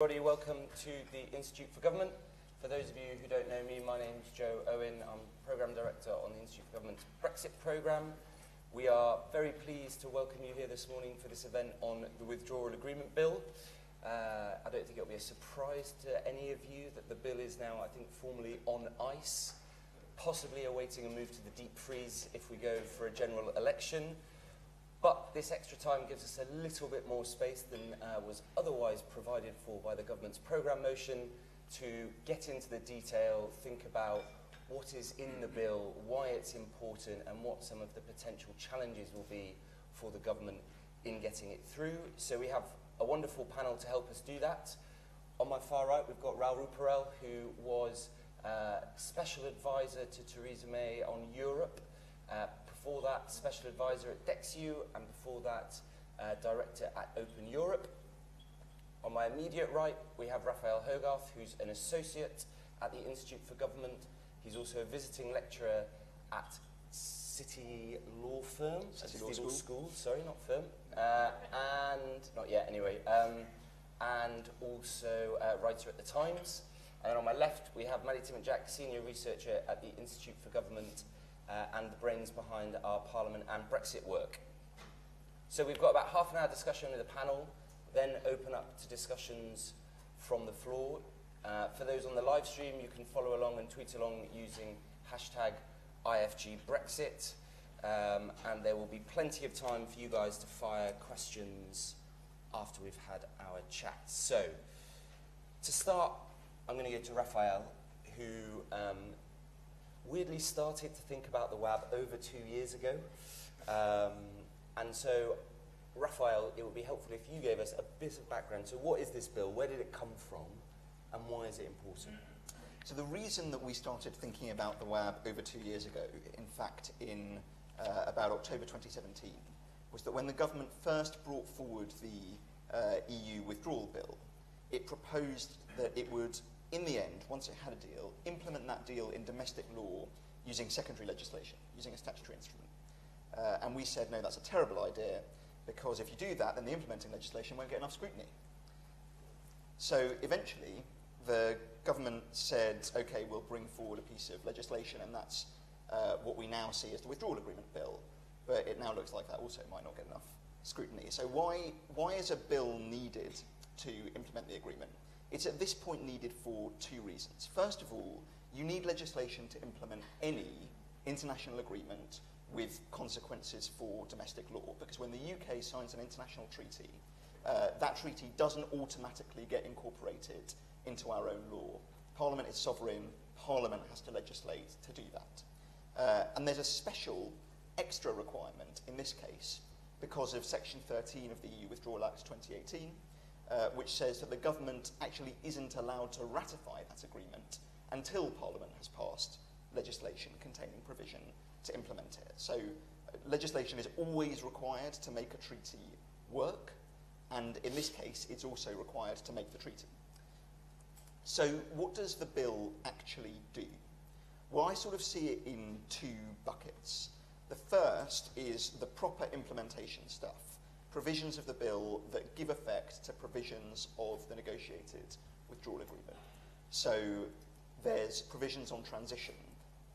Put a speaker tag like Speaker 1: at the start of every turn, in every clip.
Speaker 1: Everybody, welcome to the Institute for Government. For those of you who don't know me, my name's Joe Owen. I'm Programme Director on the Institute for Government's Brexit Programme. We are very pleased to welcome you here this morning for this event on the Withdrawal Agreement Bill. Uh, I don't think it'll be a surprise to any of you that the bill is now, I think, formally on ice, possibly awaiting a move to the deep freeze if we go for a general election. But this extra time gives us a little bit more space than uh, was otherwise provided for by the government's programme motion to get into the detail, think about what is in the bill, why it's important, and what some of the potential challenges will be for the government in getting it through. So we have a wonderful panel to help us do that. On my far right, we've got Raoul Ruparel, who was uh, Special Advisor to Theresa May on Europe, uh, before that Special Advisor at DexEU, and before that uh, Director at Open Europe. On my immediate right, we have Raphael Hogarth, who's an Associate at the Institute for Government. He's also a visiting lecturer at City Law Firm,
Speaker 2: City, Law, School.
Speaker 1: School. sorry, not firm, uh, and not yet anyway, um, and also a writer at the Times. And on my left, we have Maddy Jack, Senior Researcher at the Institute for Government uh, and the brains behind our Parliament and Brexit work. So we've got about half an hour discussion with the panel, then open up to discussions from the floor. Uh, for those on the live stream, you can follow along and tweet along using hashtag IFGBrexit. Um, and there will be plenty of time for you guys to fire questions after we've had our chat. So, to start, I'm going to go to Raphael, who um, weirdly started to think about the WAB over two years ago. Um, and so, Raphael, it would be helpful if you gave us a bit of background. So, what is this bill? Where did it come from? And why is it important?
Speaker 2: So, the reason that we started thinking about the WAB over two years ago, in fact, in uh, about October 2017, was that when the government first brought forward the uh, EU withdrawal bill, it proposed that it would in the end, once it had a deal, implement that deal in domestic law using secondary legislation, using a statutory instrument. Uh, and we said, no, that's a terrible idea, because if you do that, then the implementing legislation won't get enough scrutiny. So eventually, the government said, okay, we'll bring forward a piece of legislation, and that's uh, what we now see as the withdrawal agreement bill. But it now looks like that also might not get enough scrutiny. So why, why is a bill needed to implement the agreement? It's at this point needed for two reasons. First of all, you need legislation to implement any international agreement with consequences for domestic law, because when the UK signs an international treaty, uh, that treaty doesn't automatically get incorporated into our own law. Parliament is sovereign, Parliament has to legislate to do that. Uh, and there's a special extra requirement in this case because of Section 13 of the EU Withdrawal Act 2018, uh, which says that the government actually isn't allowed to ratify that agreement until Parliament has passed legislation containing provision to implement it. So uh, legislation is always required to make a treaty work, and in this case, it's also required to make the treaty. So what does the bill actually do? Well, I sort of see it in two buckets. The first is the proper implementation stuff provisions of the bill that give effect to provisions of the negotiated withdrawal agreement. So there's provisions on transition,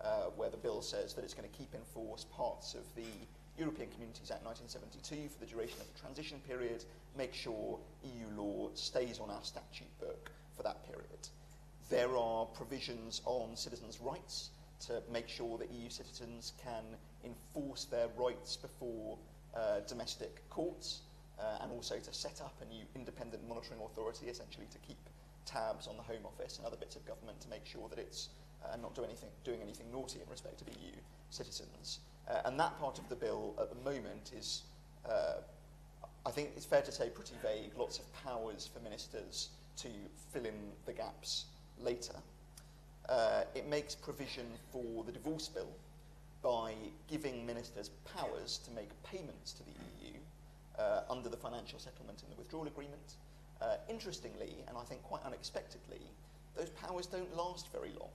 Speaker 2: uh, where the bill says that it's going to keep in force parts of the European Communities Act 1972 for the duration of the transition period, make sure EU law stays on our statute book for that period. There are provisions on citizens' rights to make sure that EU citizens can enforce their rights before uh, domestic courts uh, and also to set up a new independent monitoring authority essentially to keep tabs on the Home Office and other bits of government to make sure that it's uh, not do anything, doing anything naughty in respect of EU citizens. Uh, and that part of the bill at the moment is, uh, I think it's fair to say, pretty vague, lots of powers for ministers to fill in the gaps later. Uh, it makes provision for the divorce bill by giving ministers powers to make payments to the EU uh, under the financial settlement in the withdrawal agreement. Uh, interestingly, and I think quite unexpectedly, those powers don't last very long.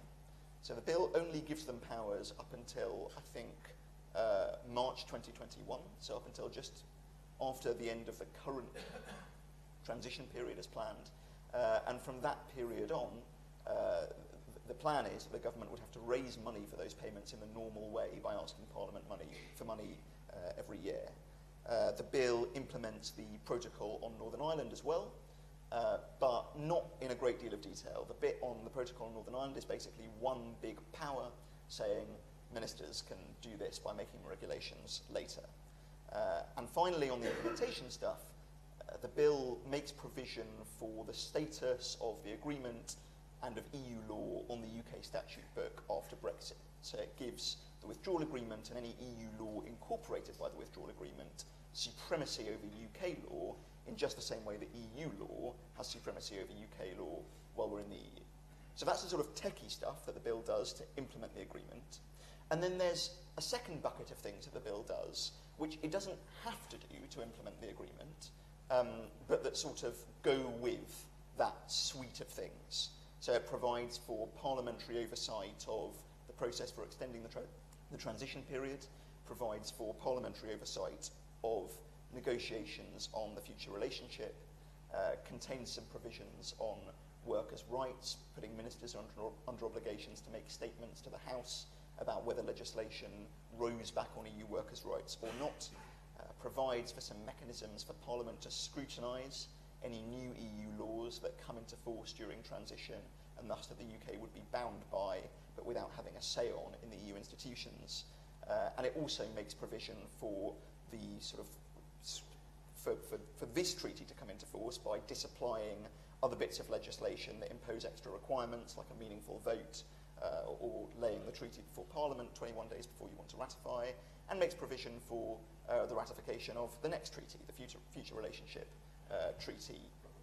Speaker 2: So the bill only gives them powers up until, I think, uh, March 2021, so up until just after the end of the current transition period as planned. Uh, and from that period on, uh, the plan is that the government would have to raise money for those payments in the normal way by asking Parliament money for money uh, every year. Uh, the bill implements the protocol on Northern Ireland as well, uh, but not in a great deal of detail. The bit on the protocol on Northern Ireland is basically one big power saying ministers can do this by making regulations later. Uh, and finally, on the implementation stuff, uh, the bill makes provision for the status of the agreement and of EU law on the UK statute book after Brexit. So it gives the withdrawal agreement and any EU law incorporated by the withdrawal agreement supremacy over UK law in just the same way that EU law has supremacy over UK law while we're in the EU. So that's the sort of techie stuff that the bill does to implement the agreement. And then there's a second bucket of things that the bill does, which it doesn't have to do to implement the agreement, um, but that sort of go with that suite of things. So it provides for parliamentary oversight of the process for extending the, tra the transition period, provides for parliamentary oversight of negotiations on the future relationship, uh, contains some provisions on workers' rights, putting ministers under, under obligations to make statements to the House about whether legislation rose back on EU workers' rights or not, uh, provides for some mechanisms for Parliament to scrutinise any new EU laws that come into force during transition and thus that the UK would be bound by, but without having a say on in the EU institutions. Uh, and it also makes provision for the sort of for, for, for this treaty to come into force by disapplying other bits of legislation that impose extra requirements like a meaningful vote uh, or laying the treaty before Parliament 21 days before you want to ratify, and makes provision for uh, the ratification of the next treaty, the future, future relationship uh, treaty,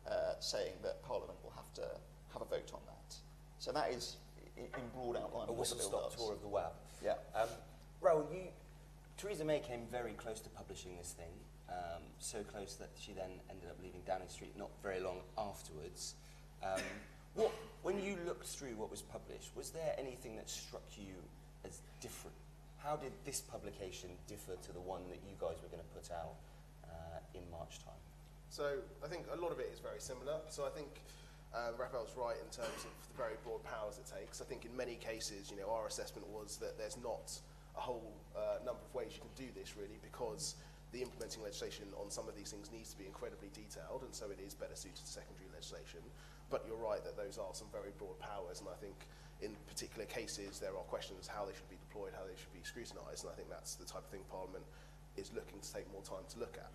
Speaker 2: uh, saying that Parliament will have to have a vote on that. So that is, in, in broad outline,
Speaker 1: a whistle-stop tour of the WAB.
Speaker 2: Yeah.
Speaker 1: Um, Raoul, you, Theresa May came very close to publishing this thing, um, so close that she then ended up leaving Downing Street not very long afterwards. Um, what, when you looked through what was published, was there anything that struck you as different? How did this publication differ to the one that you guys were going to put out uh, in March time?
Speaker 3: So I think a lot of it is very similar. So I think uh, Raphael's right in terms of the very broad powers it takes. I think in many cases, you know, our assessment was that there's not a whole uh, number of ways you can do this really because the implementing legislation on some of these things needs to be incredibly detailed and so it is better suited to secondary legislation. But you're right that those are some very broad powers and I think in particular cases there are questions how they should be deployed, how they should be scrutinised and I think that's the type of thing Parliament is looking to take more time to look at.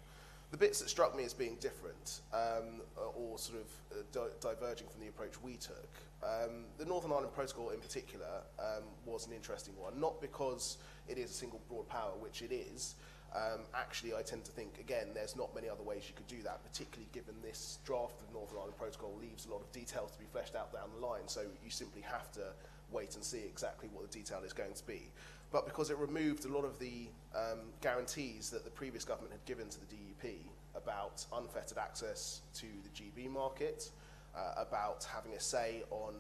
Speaker 3: The bits that struck me as being different um, or sort of uh, di diverging from the approach we took, um, the Northern Ireland Protocol in particular um, was an interesting one, not because it is a single broad power, which it is. Um, actually, I tend to think, again, there's not many other ways you could do that, particularly given this draft of the Northern Ireland Protocol leaves a lot of details to be fleshed out down the line, so you simply have to wait and see exactly what the detail is going to be but because it removed a lot of the um, guarantees that the previous government had given to the DUP about unfettered access to the GB market, uh, about having a say on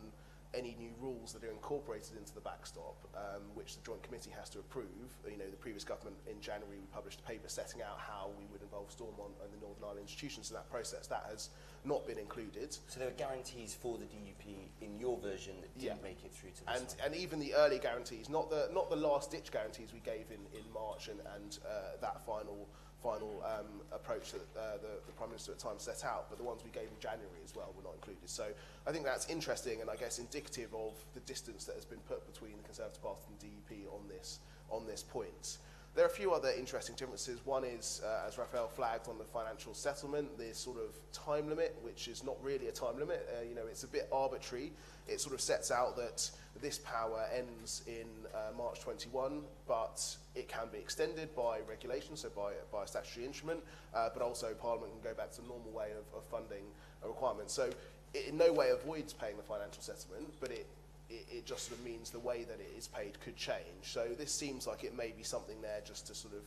Speaker 3: any new rules that are incorporated into the backstop, um, which the Joint Committee has to approve. You know, the previous government in January we published a paper setting out how we would involve Stormont and the Northern Ireland institutions in that process. That has not been included.
Speaker 1: So there were guarantees for the DUP in your version that didn't
Speaker 3: Yeah.
Speaker 1: make it through to the
Speaker 3: And, and even the early guarantees, not the, not the last ditch guarantees we gave in, in March and, and uh, that final, final um, approach that uh, the, the Prime Minister at the time set out, but the ones we gave in January as well were not included. So I think that's interesting and I guess indicative of the distance that has been put between the Conservative Party and DUP on this, on this point. There are a few other interesting differences. One is, uh, as Raphael flagged on the financial settlement, the sort of time limit, which is not really a time limit. Uh, you know, it's a bit arbitrary. It sort of sets out that this power ends in uh, March 21, but it can be extended by regulation, so by, by a statutory instrument, uh, but also Parliament can go back to the normal way of, of funding a requirement. So it in no way avoids paying the financial settlement, but it it, it just sort of means the way that it is paid could change. So this seems like it may be something there just to sort of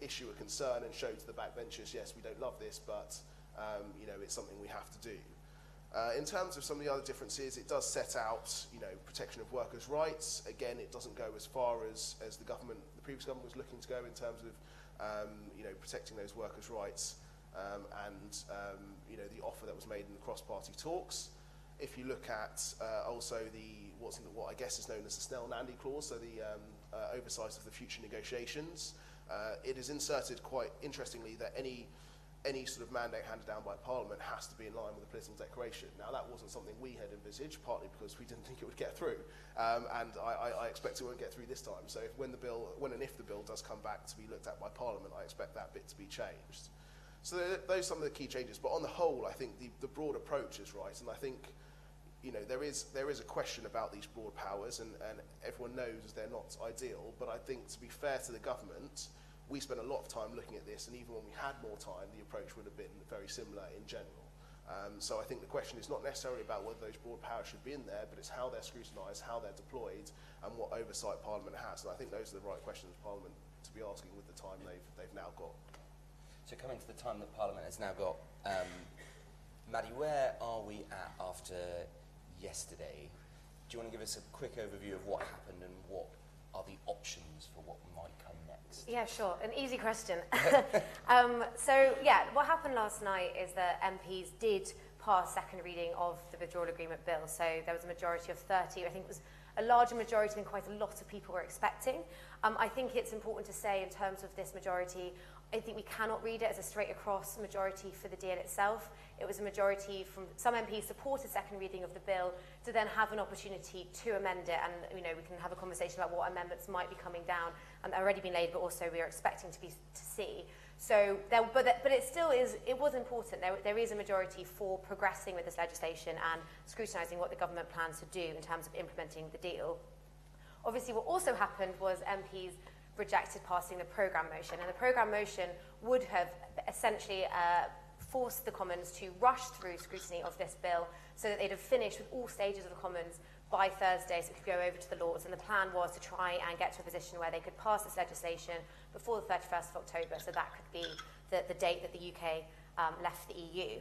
Speaker 3: issue a concern and show to the backbenchers, yes, we don't love this, but um, you know, it's something we have to do. Uh, in terms of some of the other differences, it does set out, you know, protection of workers' rights. Again, it doesn't go as far as, as the government, the previous government was looking to go in terms of, um, you know, protecting those workers' rights. um, and um, you know the offer that was made in the cross-party talks. If you look at uh, also the what's in the, what I guess is known as the Snell-Nandy clause, so the um, uh, oversight of the future negotiations, uh, it is inserted quite interestingly that any any sort of mandate handed down by Parliament has to be in line with the political declaration. Now, that wasn't something we had envisaged, partly because we didn't think it would get through, um, and I, I, I expect it won't get through this time. So, if, when the bill, when and if the bill does come back to be looked at by Parliament, I expect that bit to be changed. So, those are some of the key changes. But on the whole, I think the, the broad approach is right, and I think. You know, there is, there is a question about these broad powers, and, and everyone knows they're not ideal. But I think, to be fair to the government, we spent a lot of time looking at this, and even when we had more time, the approach would have been very similar in general. Um, so I think the question is not necessarily about whether those broad powers should be in there, but it's how they're scrutinised, how they're deployed, and what oversight Parliament has. And I think those are the right questions Parliament to be asking with the time they've, they've now got.
Speaker 1: So coming to the time that Parliament has now got, um, Maddy, where are we at after yesterday? Do you want to give us a quick overview of what happened and what are the options for what might come next?
Speaker 4: Yeah, sure. An easy question. um, so, yeah, what happened last night is that MPs did pass second reading of the withdrawal agreement bill. So there was a majority of 30. I think it was a larger majority than quite a lot of people were expecting. Um, I think it's important to say in terms of this majority, I think we cannot read it as a straight across majority for the deal itself. It was a majority from some MPs supported second reading of the bill to then have an opportunity to amend it. And you know, we can have a conversation about what amendments might be coming down and already been laid, but also we are expecting to be to see. So, there, but, but it still is, it was important. There, there is a majority for progressing with this legislation and scrutinising what the government plans to do in terms of implementing the deal. Obviously, what also happened was MPs rejected passing the programme motion. And the programme motion would have essentially uh, forced the Commons to rush through scrutiny of this bill so that they'd have finished with all stages of the Commons by Thursday so it could go over to the Lords. And the plan was to try and get to a position where they could pass this legislation before the 31st of October. So that could be the, the date that the UK um, left the EU.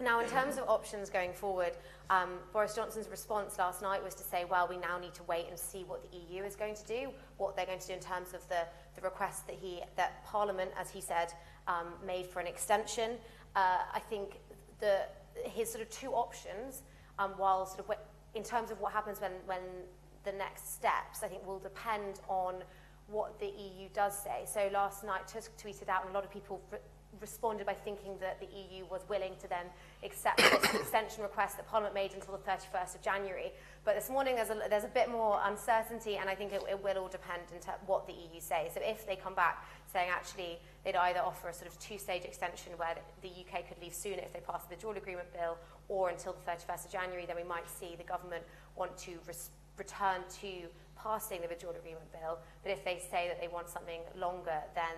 Speaker 4: Now, in terms of options going forward, um, Boris Johnson's response last night was to say, well, we now need to wait and see what the EU is going to do, what they're going to do in terms of the, the request that, he, that Parliament, as he said, um, made for an extension. uh, I think the, his sort of two options, um, while sort of in terms of what happens when, when the next steps, I think will depend on what the EU does say. So last night, Tusk tweeted out, and a lot of people re responded by thinking that the EU was willing to then accept this extension request that Parliament made until the 31st of January. But this morning, there's a, there's a bit more uncertainty, and I think it, it will all depend on what the EU says. So if they come back saying actually they'd either offer a sort of two-stage extension where the UK could leave sooner if they passed the withdrawal agreement bill or until the 31st of January, then we might see the government want to return to passing the withdrawal agreement bill. But if they say that they want something longer, then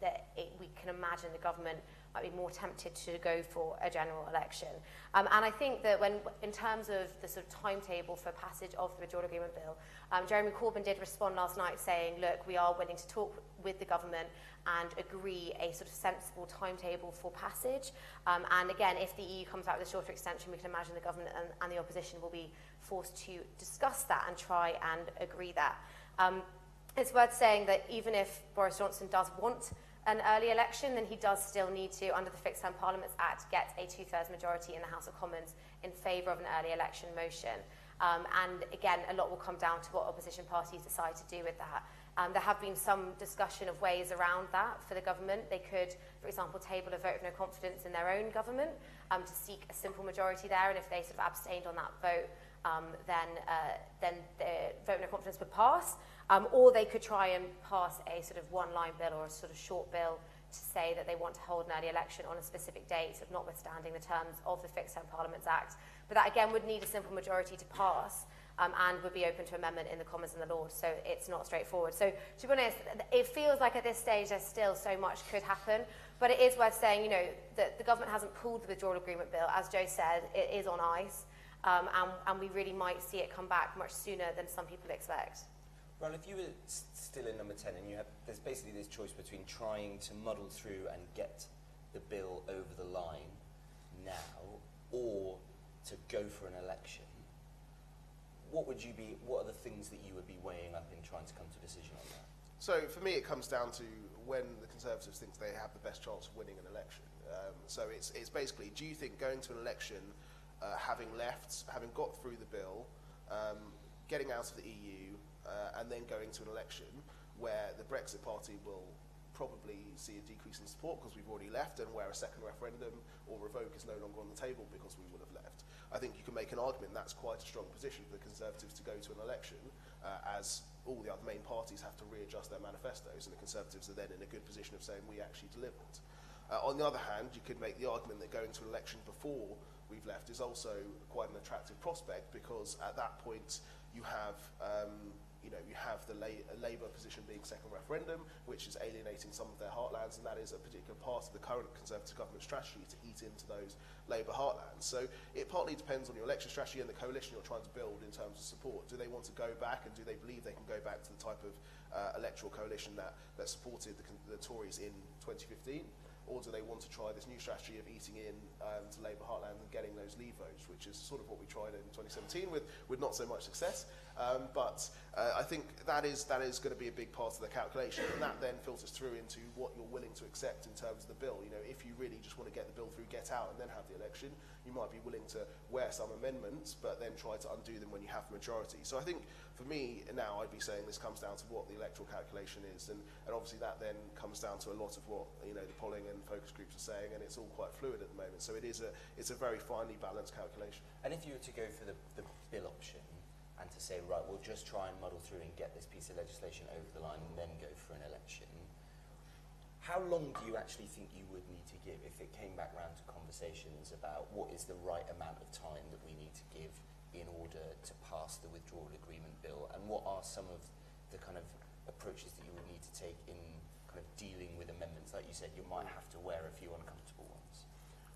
Speaker 4: that it, we can imagine the government might be more tempted to go for a general election. Um, and I think that when, in terms of the sort of timetable for passage of the withdrawal agreement bill, um, Jeremy Corbyn did respond last night saying, look, we are willing to talk with the government and agree a sort of sensible timetable for passage. Um, and again, if the EU comes out with a shorter extension, we can imagine the government and, and the opposition will be forced to discuss that and try and agree that. Um, it's worth saying that even if Boris Johnson does want an early election, then he does still need to, under the Fixed Term Parliaments Act, get a two-thirds majority in the House of Commons in favour of an early election motion. Um, and again, a lot will come down to what opposition parties decide to do with that. Um, there have been some discussion of ways around that for the government. They could, for example, table a vote of no confidence in their own government um, to seek a simple majority there, and if they sort of abstained on that vote, um, then, uh, then the vote of no confidence would pass. Um, or they could try and pass a sort of one-line bill or a sort of short bill to say that they want to hold an early election on a specific date, sort of notwithstanding the terms of the Fixed Term Parliaments Act. But that again would need a simple majority to pass um, and would be open to amendment in the Commons and the Lords, so it's not straightforward. So to be honest, it feels like at this stage there's still so much could happen, but it is worth saying, you know, that the government hasn't pulled the withdrawal agreement bill. As Joe said, it is on ice, um, and, and we really might see it come back much sooner than some people expect.
Speaker 1: Well, if you were still in number 10 and you have, there's basically this choice between trying to muddle through and get the bill over the line now or to go for an election, what would you be, what are the things that you would be weighing up in trying to come to a decision on that?
Speaker 3: So for me, it comes down to when the Conservatives think they have the best chance of winning an election. Um, so it's, it's basically, do you think going to an election, uh, having left, having got through the bill, um, getting out of the EU, uh, and then going to an election where the Brexit Party will probably see a decrease in support because we've already left, and where a second referendum or revoke is no longer on the table because we would have left. I think you can make an argument that's quite a strong position for the Conservatives to go to an election, uh, as all the other main parties have to readjust their manifestos, and the Conservatives are then in a good position of saying we actually delivered. Uh, on the other hand, you could make the argument that going to an election before we've left is also quite an attractive prospect because at that point you have um, you know, you have the La- Labour position being second referendum, which is alienating some of their heartlands, and that is a particular part of the current Conservative government strategy to eat into those Labour heartlands. So it partly depends on your election strategy and the coalition you're trying to build in terms of support. Do they want to go back, and do they believe they can go back to the type of uh, electoral coalition that, that supported the, the Tories in 2015? or do they want to try this new strategy of eating in um, to Labour heartland and getting those Leave votes, which is sort of what we tried in 2017 with, with not so much success. Um, but uh, I think that is, that is going to be a big part of the calculation, and that then filters through into what you're willing to accept in terms of the bill. You know, if you really just want to get the bill through, get out, and then have the election, you might be willing to wear some amendments, but then try to undo them when you have the majority. So I think for me now, I'd be saying this comes down to what the electoral calculation is, and, and obviously that then comes down to a lot of what you know the polling and focus groups are saying, and it's all quite fluid at the moment. So it is a it's a very finely balanced calculation.
Speaker 1: And if you were to go for the, the bill option and to say, right, we'll just try and muddle through and get this piece of legislation over the line and then go for an election, how long do you actually think you would need to give if it came back round to conversations about what is the right amount of time that we need to give in order to pass the withdrawal agreement bill and what are some of the kind of approaches that you would need to take in kind of dealing with amendments like you said you might have to wear a few uncomfortable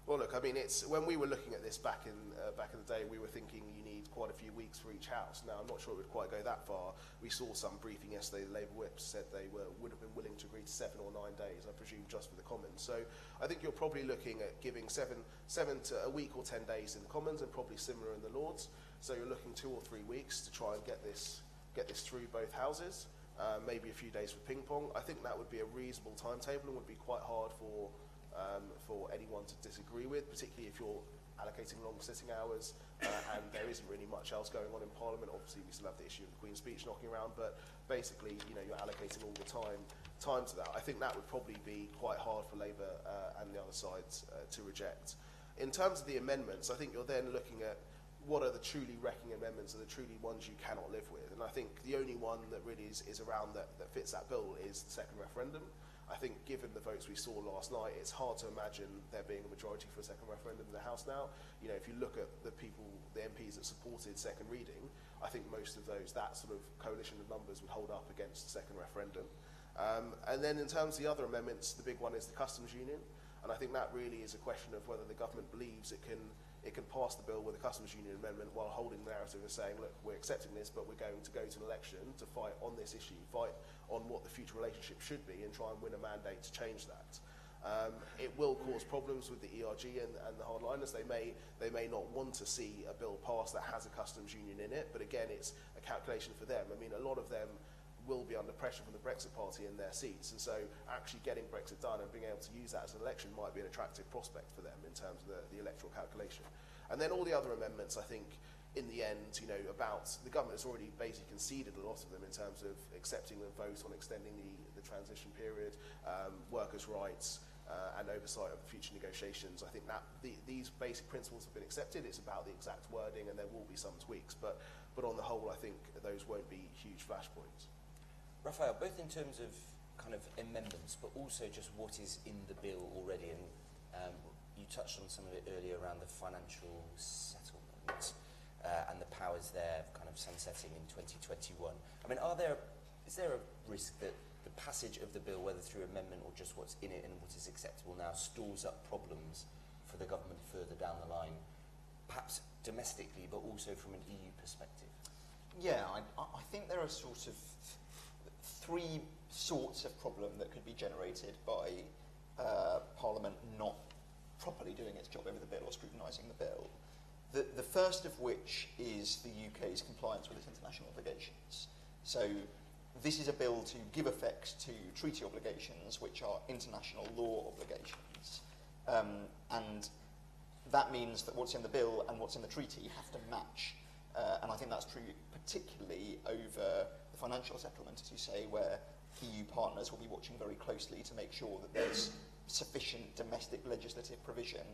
Speaker 3: Well, look, I mean, it's when we were looking at this back in uh, back in the day, we were thinking you need quite a few weeks for each house. Now, I'm not sure it would quite go that far. We saw some briefing yesterday. The Labour whips said they were would have been willing to agree to seven or nine days, I presume, just for the Commons. So, I think you're probably looking at giving seven seven to a week or ten days in the Commons, and probably similar in the Lords. So, you're looking two or three weeks to try and get this get this through both houses. Uh, maybe a few days for ping pong. I think that would be a reasonable timetable and would be quite hard for um, for anyone to disagree with, particularly if you're allocating long sitting hours uh, and there isn't really much else going on in Parliament. Obviously, we still have the issue of the Queen's speech knocking around, but basically, you know, you're allocating all the time time to that. I think that would probably be quite hard for Labour uh, and the other sides uh, to reject. In terms of the amendments, I think you're then looking at what are the truly wrecking amendments are the truly ones you cannot live with. And I think the only one that really is, is around that, that fits that bill is the second referendum. I think given the votes we saw last night, it's hard to imagine there being a majority for a second referendum in the House now. You know, if you look at the people, the MPs that supported second reading, I think most of those, that sort of coalition of numbers would hold up against the second referendum. Um, and then in terms of the other amendments, the big one is the customs union. And I think that really is a question of whether the government believes it can it can pass the bill with a customs union amendment while holding the narrative of saying, look, we're accepting this, but we're going to go to an election to fight on this issue, fight on what the future relationship should be, and try and win a mandate to change that. Um, it will cause problems with the ERG and, and the hardliners. They may, they may not want to see a bill passed that has a customs union in it, but again, it's a calculation for them. I mean, a lot of them will be under pressure from the Brexit Party in their seats. And so actually getting Brexit done and being able to use that as an election might be an attractive prospect for them in terms of the, the electoral calculation. And then all the other amendments, I think, in the end, you know, about the government has already basically conceded a lot of them in terms of accepting the vote on extending the, the transition period, um, workers' rights, uh, and oversight of future negotiations. I think that the, these basic principles have been accepted. It's about the exact wording, and there will be some tweaks. But, but on the whole, I think those won't be huge flashpoints.
Speaker 1: Raphael, both in terms of kind of amendments, but also just what is in the bill already, and um, you touched on some of it earlier around the financial settlement and the powers there kind of sunsetting in 2021. I mean, are there, is there a risk that the passage of the bill, whether through amendment or just what's in it and what is acceptable now, stores up problems for the government further down the line, perhaps domestically, but also from an EU perspective?
Speaker 2: Yeah, I, I think there are sort of three sorts of problem that could be generated by uh, Parliament not properly doing its job over the bill or scrutinising the bill. The, the first of which is the UK's compliance with its international obligations. So this is a bill to give effect to treaty obligations, which are international law obligations. Um, and that means that what's in the bill and what's in the treaty have to match. Uh, and I think that's true particularly over the financial settlement, as you say, where EU partners will be watching very closely to make sure that there's sufficient domestic legislative provision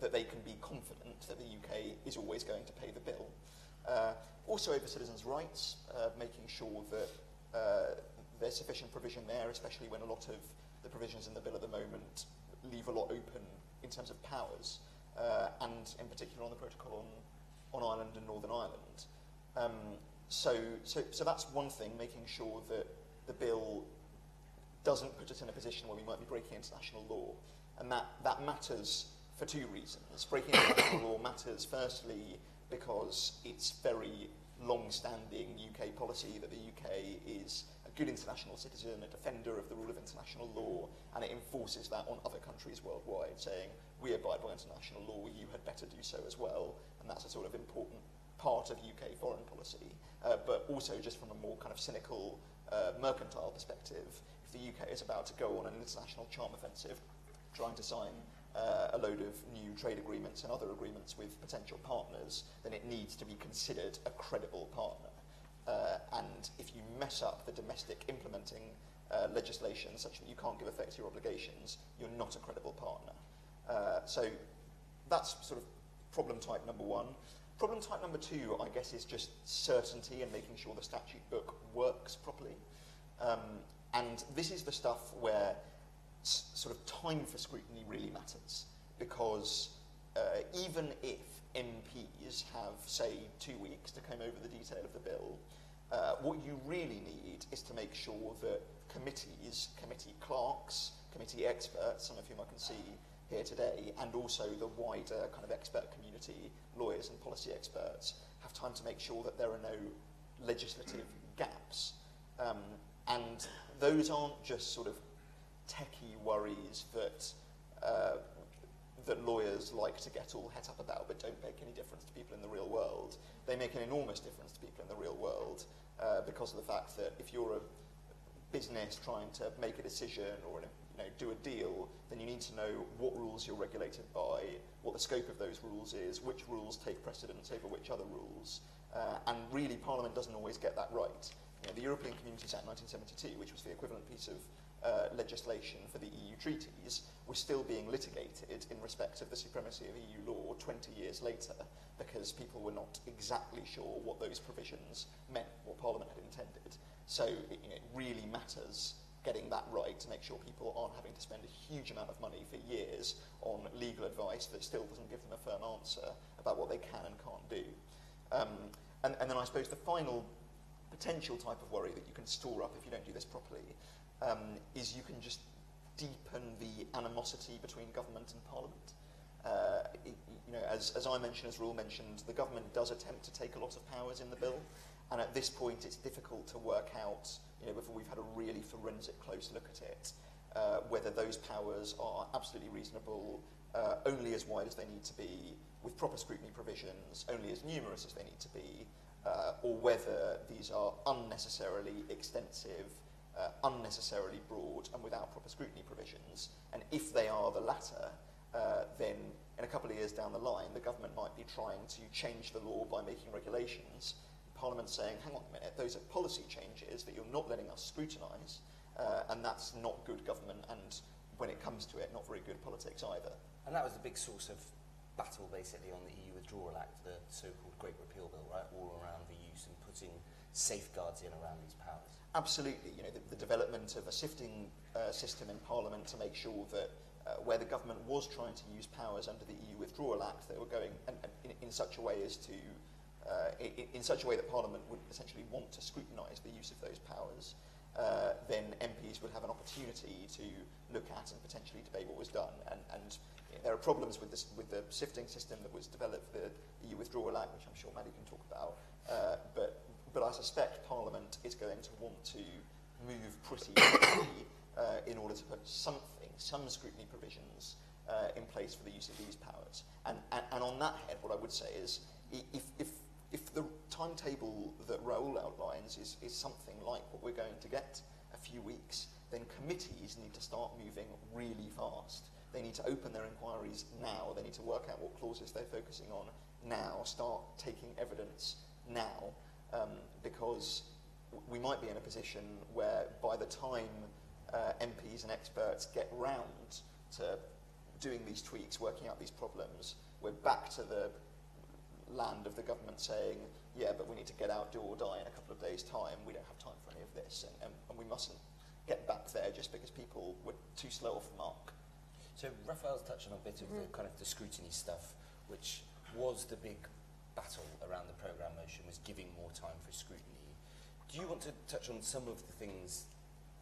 Speaker 2: that they can be confident that the UK is always going to pay the bill. Uh, also over citizens' rights, uh, making sure that uh, there's sufficient provision there, especially when a lot of the provisions in the bill at the moment leave a lot open in terms of powers, uh, and in particular on the protocol on, on Ireland and Northern Ireland. Um, so, so, so that's one thing, making sure that the bill doesn't put us in a position where we might be breaking international law. And that, that matters for two reasons. Breaking international law matters firstly because it's very long-standing UK policy that the UK is a good international citizen, a defender of the rule of international law, and it enforces that on other countries worldwide, saying, we abide by international law, you had better do so as well, and that's a sort of important part of UK foreign policy. Uh, but also just from a more kind of cynical, uh, mercantile perspective, if the UK is about to go on an international charm offensive, trying to sign uh, a load of new trade agreements and other agreements with potential partners, then it needs to be considered a credible partner. Uh, and if you mess up the domestic implementing uh, legislation such that you can't give effect to your obligations, you're not a credible partner. Uh, so that's sort of problem type number one. Problem type number two, I guess, is just certainty and making sure the statute book works properly. Um, and this is the stuff where sort of time for scrutiny really matters because uh, even if MPs have, say, two weeks to come over the detail of the bill, uh, what you really need is to make sure that committees, committee clerks, committee experts, some of whom I can see here today, and also the wider kind of expert community, lawyers and policy experts, have time to make sure that there are no legislative gaps. Um, and those aren't just sort of techie worries that uh, that lawyers like to get all het up about but don't make any difference to people in the real world. They make an enormous difference to people in the real world uh, because of the fact that if you're a business trying to make a decision or you know, do a deal, then you need to know what rules you're regulated by, what the scope of those rules is, which rules take precedence over which other rules. Uh, and really, Parliament doesn't always get that right. You know, the European Communities Act 1972, which was the equivalent piece of uh, legislation for the EU treaties was still being litigated in respect of the supremacy of EU law 20 years later because people were not exactly sure what those provisions meant, what Parliament had intended. So it, you know, it really matters getting that right to make sure people aren't having to spend a huge amount of money for years on legal advice that still doesn't give them a firm answer about what they can and can't do. Um, and, and then I suppose the final potential type of worry that you can store up if you don't do this properly um, is you can just deepen the animosity between government and parliament. Uh, it, you know, as, as I mentioned, as Raoul mentioned, the government does attempt to take a lot of powers in the bill, and at this point it's difficult to work out, you know, before we've had a really forensic close look at it, uh, whether those powers are absolutely reasonable, uh, only as wide as they need to be, with proper scrutiny provisions, only as numerous as they need to be, uh, or whether these are unnecessarily extensive, uh, unnecessarily broad and without proper scrutiny provisions. And if they are the latter, uh, then in a couple of years down the line, the government might be trying to change the law by making regulations. Parliament saying, hang on a minute, those are policy changes that you're not letting us scrutinise, uh, and that's not good government, and when it comes to it, not very good politics either.
Speaker 1: And that was the big source of battle, basically, on the EU Withdrawal Act, the so-called Great Repeal Bill, right, all around the use and putting safeguards in around these powers.
Speaker 2: Absolutely, you know, the, the development of a sifting uh, system in Parliament to make sure that uh, where the government was trying to use powers under the EU Withdrawal Act, they were going and, and in, in such a way as to, uh, in, in such a way that Parliament would essentially want to scrutinise the use of those powers, uh, then MPs would have an opportunity to look at and potentially debate what was done. And, and there are problems with, this, with the sifting system that was developed for the EU Withdrawal Act, which I'm sure Maddy can talk about. Uh, but but I suspect Parliament is going to want to move pretty quickly uh, in order to put something, some scrutiny provisions uh, in place for the use of these powers. And, and, and on that head, what I would say is, if, if, if the timetable that Raoul outlines is, is something like what we're going to get a few weeks, then committees need to start moving really fast. They need to open their inquiries now. They need to work out what clauses they're focusing on now, start taking evidence now, um, because we might be in a position where by the time uh, MPs and experts get round to doing these tweaks, working out these problems, we're back to the land of the government saying, yeah, but we need to get out, do or die in a couple of days' time. We don't have time for any of this, and, and, and we mustn't get back there just because people were too slow off the mark.
Speaker 1: So Raphael's touched on a bit of the kind of the scrutiny stuff, which was the big battle around the programme motion, was giving more time for scrutiny. Do you want to touch on some of the things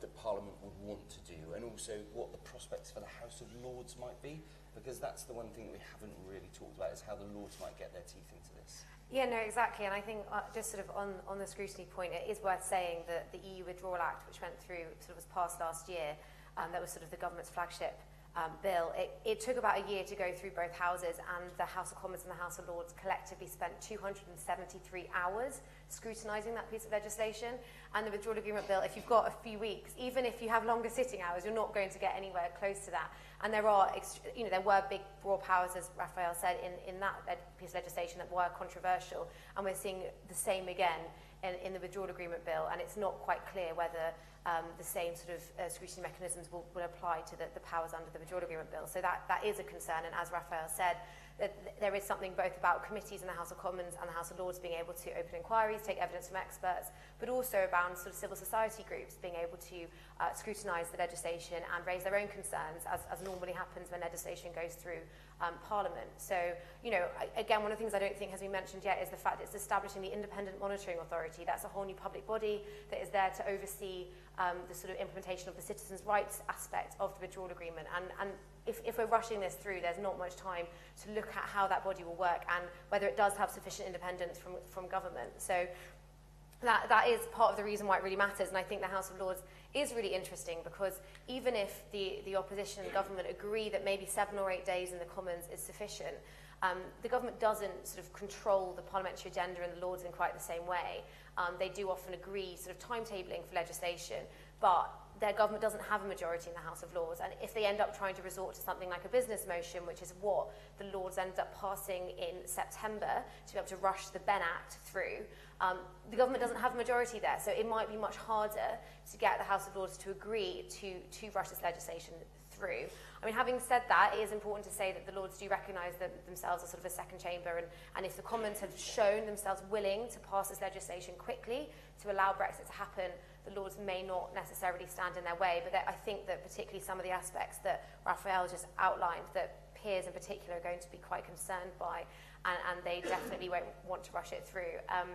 Speaker 1: that Parliament would want to do, and also what the prospects for the House of Lords might be? Because that's the one thing that we haven't really talked about, is how the Lords might get their teeth into this.
Speaker 4: Yeah, no, exactly. And I think uh, just sort of on, on the scrutiny point, it is worth saying that the EU Withdrawal Act, which went through, sort of was passed last year, um, that was sort of the government's flagship um, bill. It, it took about a year to go through both houses, and the House of Commons and the House of Lords collectively spent 273 hours scrutinising that piece of legislation. And the withdrawal agreement bill, if you've got a few weeks, even if you have longer sitting hours, you're not going to get anywhere close to that. And there are, you know, there were big raw powers, as Raphael said, in, in that piece of legislation that were controversial, and we're seeing the same again in, in the withdrawal agreement bill, and it's not quite clear whether um, the same sort of uh, scrutiny mechanisms will, will apply to the, the powers under the withdrawal agreement bill. So that, that is a concern, and as Raphael said, that there is something both about committees in the House of Commons and the House of Lords being able to open inquiries, take evidence from experts, but also around sort of civil society groups being able to uh, scrutinise the legislation and raise their own concerns, as, as normally happens when legislation goes through um, Parliament. So, you know, again, one of the things I don't think has been mentioned yet is the fact that it's establishing the Independent Monitoring Authority. That's a whole new public body that is there to oversee um, the sort of implementation of the citizens' rights aspect of the withdrawal agreement. And, and if, if we're rushing this through, there's not much time to look at how that body will work and whether it does have sufficient independence from, from government. So that, that is part of the reason why it really matters. And I think the House of Lords is really interesting because even if the, the opposition and the government agree that maybe seven or eight days in the Commons is sufficient, um, the government doesn't sort of control the parliamentary agenda and the Lords in quite the same way. Um, they do often agree sort of timetabling for legislation, but their government doesn't have a majority in the House of Lords. And if they end up trying to resort to something like a business motion, which is what the Lords ended up passing in September to be able to rush the Ben Act through, um, the government doesn't have a majority there. So it might be much harder to get the House of Lords to agree to, to rush this legislation through. I mean, having said that, it is important to say that the Lords do recognise them, themselves as sort of a second chamber, and, and if the Commons have shown themselves willing to pass this legislation quickly to allow Brexit to happen the laws may not necessarily stand in their way, but I think that particularly some of the aspects that Raphael just outlined that peers in particular are going to be quite concerned by, and, and they definitely won't want to rush it through. Um,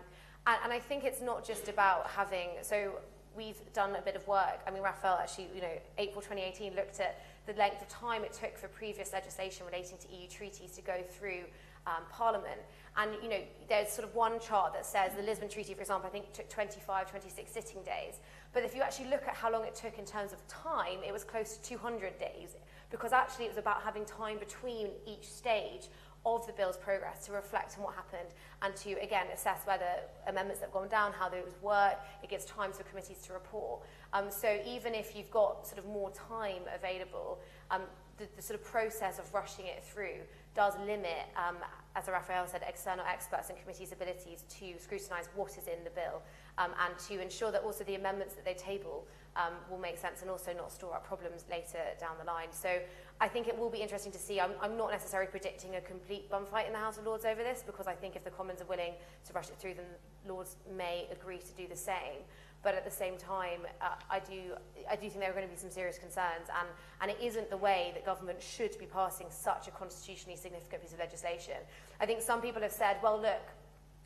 Speaker 4: and, and I think it's not just about having, so we've done a bit of work. I mean, Raphael actually, you know, April 2018 looked at the length of time it took for previous legislation relating to EU treaties to go through um, Parliament. And, you know, there's sort of one chart that says the Lisbon Treaty, for example, I think took 25, 26 sitting days. But if you actually look at how long it took in terms of time, it was close to 200 days because actually it was about having time between each stage of the bill's progress to reflect on what happened and to again assess whether amendments have gone down, how those work. It gives time for committees to report. Um, so even if you've got sort of more time available, um, the, the sort of process of rushing it through does limit, um, as Raphael said, external experts and committees' abilities to scrutinise what is in the bill um, and to ensure that also the amendments that they table um, will make sense and also not store up problems later down the line. So I think it will be interesting to see. I'm, I'm not necessarily predicting a complete bum fight in the House of Lords over this because I think if the Commons are willing to rush it through, then Lords may agree to do the same. But at the same time, uh, I, do, I do think there are going to be some serious concerns. And, and it isn't the way that government should be passing such a constitutionally significant piece of legislation. I think some people have said, well, look,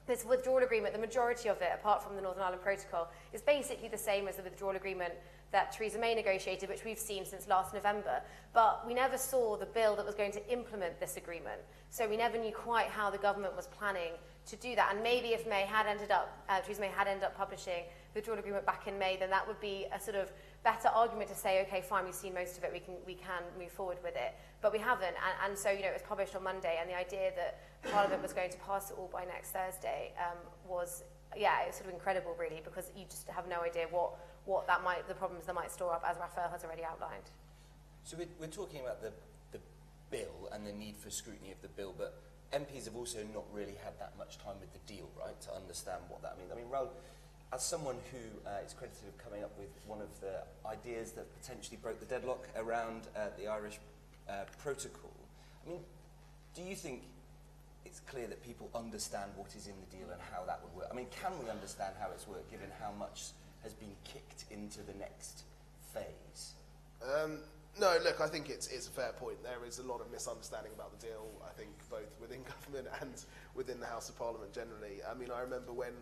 Speaker 4: this withdrawal agreement, the majority of it, apart from the Northern Ireland Protocol, is basically the same as the withdrawal agreement that Theresa May negotiated, which we've seen since last November. But we never saw the bill that was going to implement this agreement. So we never knew quite how the government was planning to do that. And maybe if May had ended up, uh, Theresa May had ended up publishing withdrawal agreement back in May, then that would be a sort of better argument to say, okay, fine, we've seen most of it, we can, we can move forward with it. But we haven't. And, and so, you know, it was published on Monday, and the idea that Parliament was going to pass it all by next Thursday um, was, yeah, it was sort of incredible, really, because you just have no idea what, what that might, the problems that might store up, as Raphael has already outlined.
Speaker 1: So we're, we're talking about the, the bill and the need for scrutiny of the bill, but MPs have also not really had that much time with the deal, right, to understand what that means. I mean, Raoul, as someone who uh, is credited with coming up with one of the ideas that potentially broke the deadlock around uh, the Irish uh, protocol, I mean, do you think it's clear that people understand what is in the deal and how that would work? I mean, can we understand how it's worked given how much has been kicked into the next phase?
Speaker 3: Um, no, look, I think it's, it's a fair point. There is a lot of misunderstanding about the deal, I think, both within government and within the House of Parliament generally. I mean, I remember when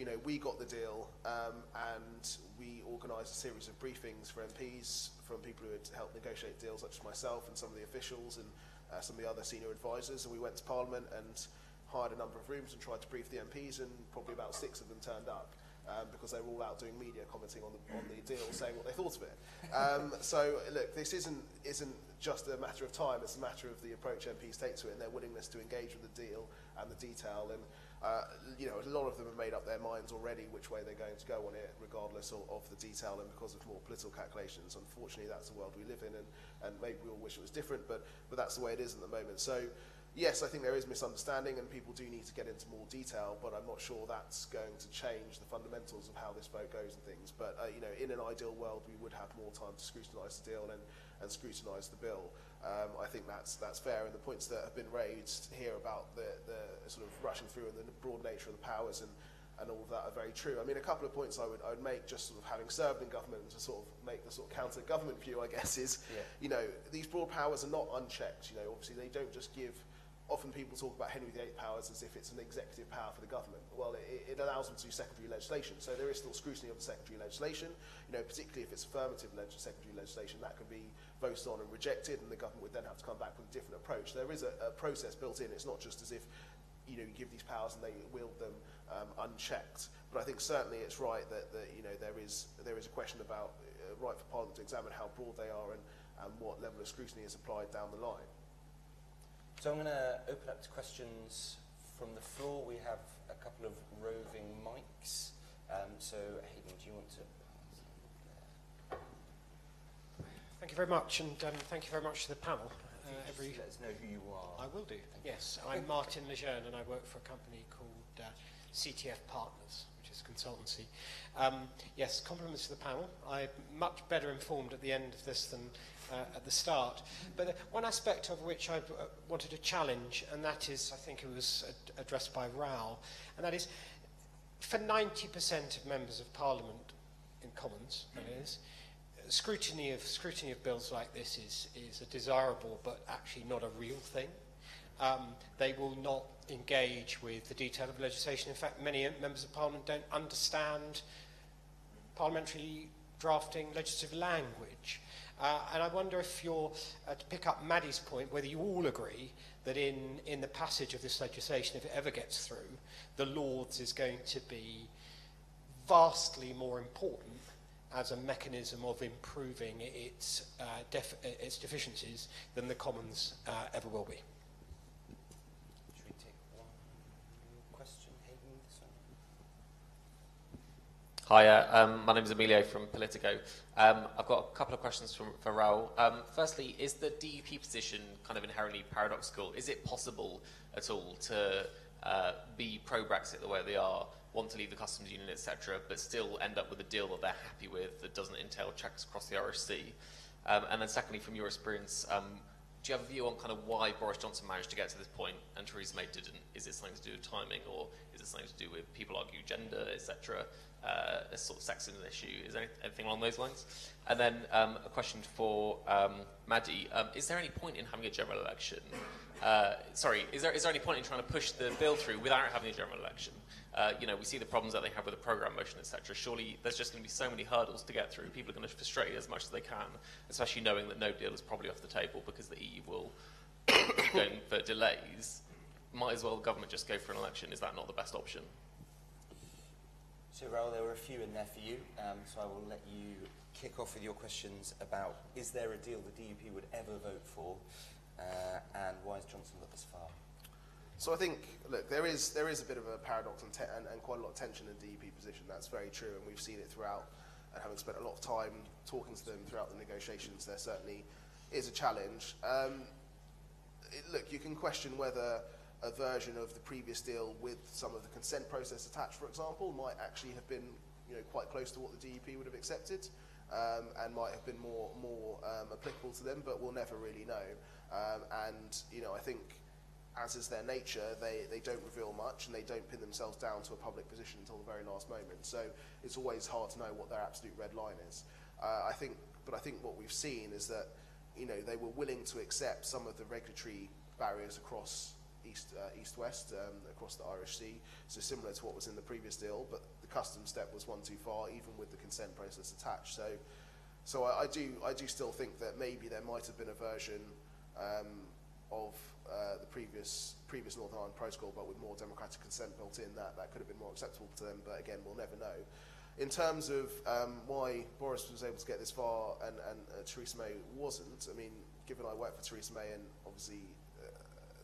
Speaker 3: you know, we got the deal um, and we organised a series of briefings for MPs from people who had helped negotiate deals, such as myself and some of the officials and uh, some of the other senior advisors. And we went to Parliament and hired a number of rooms and tried to brief the MPs, and probably about six of them turned up. Um, because they were all out doing media commenting on the, on the deal, saying what they thought of it. Um, so, look, this isn't, isn't just a matter of time, it's a matter of the approach MPs take to it and their willingness to engage with the deal and the detail. And uh, you know, a lot of them have made up their minds already which way they're going to go on it, regardless of, of the detail and because of more political calculations. Unfortunately, that's the world we live in, and, and maybe we all wish it was different, but, but that's the way it is at the moment. So, yes, I think there is misunderstanding, and people do need to get into more detail, but I'm not sure that's going to change the fundamentals of how this vote goes and things. But, uh, you know, in an ideal world, we would have more time to scrutinise the deal and, and scrutinise the bill. Um, I think that's that's fair, and the points that have been raised here about the, the sort of rushing through and the broad nature of the powers and, and all of that are very true. I mean, a couple of points I would, I would make, just sort of having served in government to sort of make the sort of counter-government view, I guess, is,
Speaker 1: Yeah.
Speaker 3: you know, these broad powers are not unchecked. You know, obviously they don't just give often people talk about Henry VIII powers as if it's an executive power for the government. Well, it, it allows them to do secondary legislation, so there is still scrutiny of the secondary legislation. You know, particularly if it's affirmative leg secondary legislation, that can be voted on and rejected, and the government would then have to come back with a different approach. There is a, a process built in. It's not just as if you know you give these powers and they wield them um, unchecked. But I think certainly it's right that, that you know there is there is a question about uh, right for Parliament to examine how broad they are and, and what level of scrutiny is applied down the line.
Speaker 1: So I'm going to open up to questions from the floor. We have a couple of roving mics. Um, so, Hayden, do you want to?
Speaker 5: Thank you very much, and um, thank you very much to the panel.
Speaker 1: Uh,
Speaker 5: every,
Speaker 1: let us know who you are.
Speaker 5: I will do. Yes, I'm Martin Lejeune, and I work for a company called uh, CTF Partners, which is consultancy. Um, yes, compliments to the panel. I'm much better informed at the end of this than uh, at the start. But uh, one aspect of which I uh, wanted to challenge, and that is, I think it was ad addressed by Raoul, and that is, for 90% of members of Parliament in Commons, that is, scrutiny of scrutiny of bills like this is is a desirable but actually not a real thing. Um, they will not engage with the detail of legislation. In fact, many members of Parliament don't understand parliamentary drafting legislative language. Uh, and I wonder if you're, uh, to pick up Maddy's point, whether you all agree that in, in the passage of this legislation, if it ever gets through, the Lords is going to be vastly more important as a mechanism of improving its, uh, def its deficiencies than the Commons uh, ever will be.
Speaker 1: Should we take one question, Hayden?
Speaker 6: Hi, uh, um, my name is Emilio from Politico. Um, I've got a couple of questions from, for Raoul. Um, firstly, is the DUP position kind of inherently paradoxical? Is it possible at all to uh, be pro-Brexit the way they are want to leave the customs union, etc., but still end up with a deal that they're happy with that doesn't entail checks across the Sea? Um, and then secondly, from your experience, um, do you have a view on kind of why Boris Johnson managed to get to this point and Theresa May didn't? Is it something to do with timing, or is it something to do with people argue gender, etc.? Uh, a sort of sexism issue. Is there anything along those lines? And then um, a question for um, Maddy: um, Is there any point in having a general election? Uh, sorry, is there is there any point in trying to push the bill through without having a general election? Uh, you know, we see the problems that they have with the program motion, etc. Surely there's just going to be so many hurdles to get through. People are going to frustrate as much as they can, especially knowing that no deal is probably off the table because the EU will keep going for delays. Might as well the government just go for an election. Is that not the best option?
Speaker 1: So, Raoul, there were a few in there for you, um, so I will let you kick off with your questions about is there a deal the DUP would ever vote for, and why has Johnson got this far?
Speaker 3: So I think, look, there is there is a bit of a paradox and, and, and quite a lot of tension in the DUP position. That's very true, and we've seen it throughout. And having spent a lot of time talking to them throughout the negotiations, there certainly is a challenge. Um, it, look, you can question whether a version of the previous deal with some of the consent process attached, for example, might actually have been you know, quite close to what the DUP would have accepted um, and might have been more, more um, applicable to them, but we'll never really know. Um, and, you know, I think as is their nature, they, they don't reveal much and they don't pin themselves down to a public position until the very last moment. So it's always hard to know what their absolute red line is. Uh, I think, but I think what we've seen is that you know they were willing to accept some of the regulatory barriers across east uh, east west um, across the Irish Sea. So similar to what was in the previous deal, but the customs step was one too far, even with the consent process attached. So. So I, I do, I do still think that maybe there might have been a version um, of uh, the previous previous Northern Ireland protocol, but with more democratic consent built in, that, that could have been more acceptable to them, but again, we'll never know. In terms of um, why Boris was able to get this far and, and uh, Theresa May wasn't, I mean, given I work for Theresa May and obviously uh,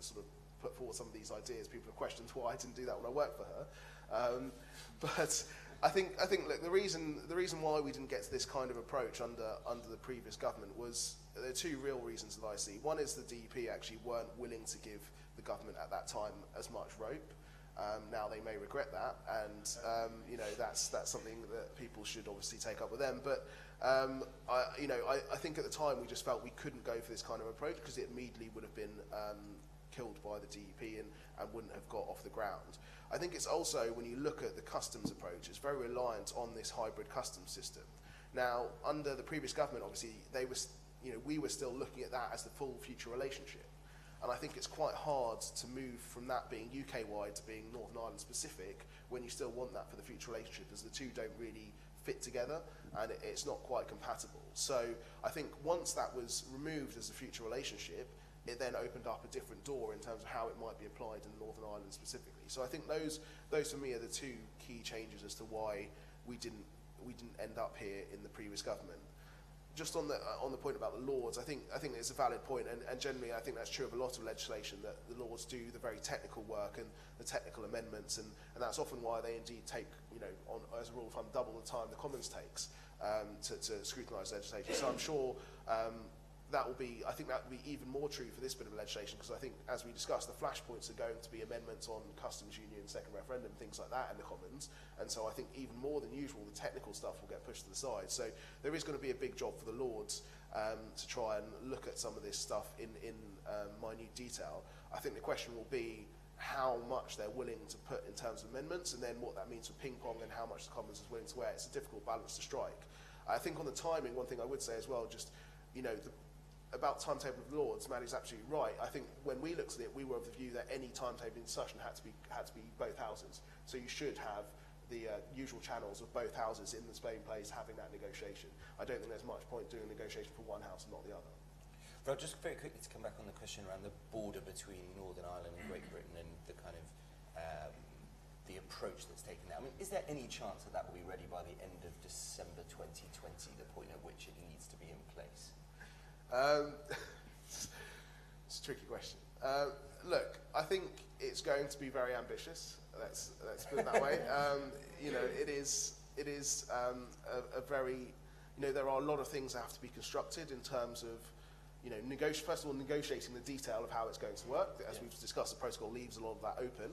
Speaker 3: sort of put forward some of these ideas, people have questioned why I didn't do that when I worked for her. Um, but I think I think look, the reason the reason why we didn't get to this kind of approach under under the previous government was there are two real reasons that I see. One is the DUP actually weren't willing to give the government at that time as much rope. Um, now they may regret that, and um, you know that's that's something that people should obviously take up with them. But um, I, you know, I, I think at the time we just felt we couldn't go for this kind of approach because it immediately would have been um, killed by the DUP and, and wouldn't have got off the ground. I think it's also when you look at the customs approach, it's very reliant on this hybrid customs system. Now, under the previous government, obviously they were, you know, we were still looking at that as the full future relationship. And I think it's quite hard to move from that being UK wide to being Northern Ireland specific when you still want that for the future relationship, as the two don't really fit together and it, it's not quite compatible. So I think once that was removed as a future relationship, it then opened up a different door in terms of how it might be applied in Northern Ireland specifically. So I think those, those for me are the two key changes as to why we didn't, we didn't end up here in the previous government just on the uh, on the point about the Lords, I think I think it's a valid point, and, and generally I think that's true of a lot of legislation that the Lords do the very technical work and the technical amendments, and, and that's often why they indeed take you know on as a rule of thumb double the time the Commons takes um, to, to scrutinise legislation. So I'm sure um, that will be, I think that will be even more true for this bit of legislation because I think, as we discussed, the flashpoints are going to be amendments on customs union, second referendum, things like that in the Commons. And so I think even more than usual, the technical stuff will get pushed to the side. So there is going to be a big job for the Lords um, to try and look at some of this stuff in, in um, minute detail. I think the question will be how much they're willing to put in terms of amendments and then what that means for ping pong and how much the Commons is willing to wear. It's a difficult balance to strike. I think on the timing, one thing I would say as well, just, you know, the, about timetable of Lords, Maddy's absolutely right. I think when we looked at it, we were of the view that any timetable in session had to be had to be both houses. So you should have the uh, usual channels of both houses in the same place having that negotiation. I don't think there's much point doing negotiation for one house and not the other.
Speaker 1: Well, just very quickly to come back on the question around the border between Northern Ireland and Great Britain and the kind of um, the approach that's taken there. I mean, is there any chance that that will be ready by the end of December 2020, the point at which it needs to be in place?
Speaker 3: Um, it's a tricky question. Uh, look, I think it's going to be very ambitious. Let's let's put it that way. Um, you know, it is it is um, a, a very you know there are a lot of things that have to be constructed in terms of you know negoti- first of all negotiating the detail of how it's going to work. As
Speaker 1: Yeah.
Speaker 3: we've discussed, the protocol leaves a lot of that open.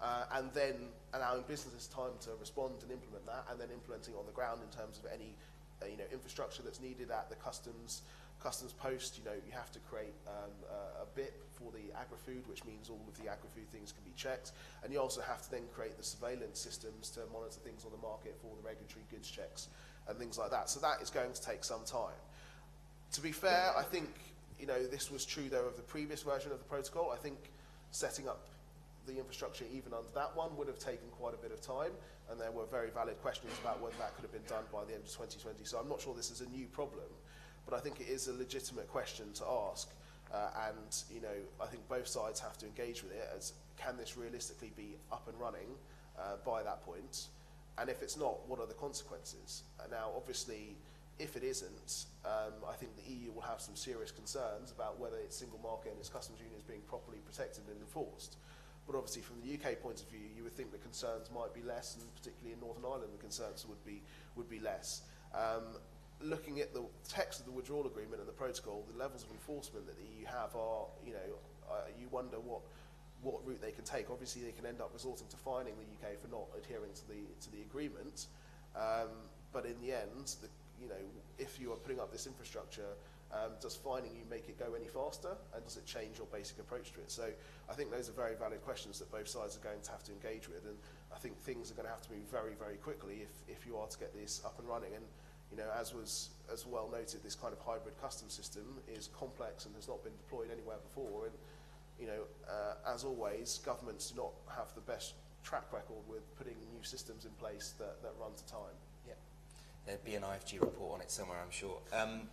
Speaker 3: Uh, and then allowing businesses time to respond and implement that, and then implementing on the ground in terms of any, uh, you know, infrastructure that's needed at the customs customs post, you know, you have to create um, a, a BIP for the agri-food, which means all of the agri-food things can be checked. And you also have to then create the surveillance systems to monitor things on the market for the regulatory goods checks and things like that. So that is going to take some time. To be fair, I think, you know, this was true though of the previous version of the protocol. I think setting up the infrastructure even under that one would have taken quite a bit of time and there were very valid questions about whether that could have been done by the end of 2020. So I'm not sure this is a new problem but I think it is a legitimate question to ask. Uh, and you know, I think both sides have to engage with it. As can this realistically be up and running uh, by that point? And if it's not, what are the consequences? Now, obviously, if it isn't, um, I think the EU will have some serious concerns about whether its single market and its customs union is being properly protected and enforced. But obviously, from the UK point of view, you would think the concerns might be less, and particularly in Northern Ireland, the concerns would be would be less. Um, looking at the text of the withdrawal agreement and the protocol, the levels of enforcement that the EU have are, you know, uh, you wonder what what route they can take. Obviously, they can end up resorting to fining the UK for not adhering to the to the agreement. Um, but in the end, the, you know, if you are putting up this infrastructure, um, does fining you make it go any faster, and does it change your basic approach to it? So I think those are very valid questions that both sides are going to have to engage with, and I think things are going to have to move very, very quickly if, if you are to get this up and running. And you know, as was as well noted, this kind of hybrid custom system is complex and has not been deployed anywhere before. And you know, uh, as always, governments do not have the best track record with putting new systems in place that, that run to time.
Speaker 1: Yeah. There'd be an IFG report on it somewhere, I'm sure. Um,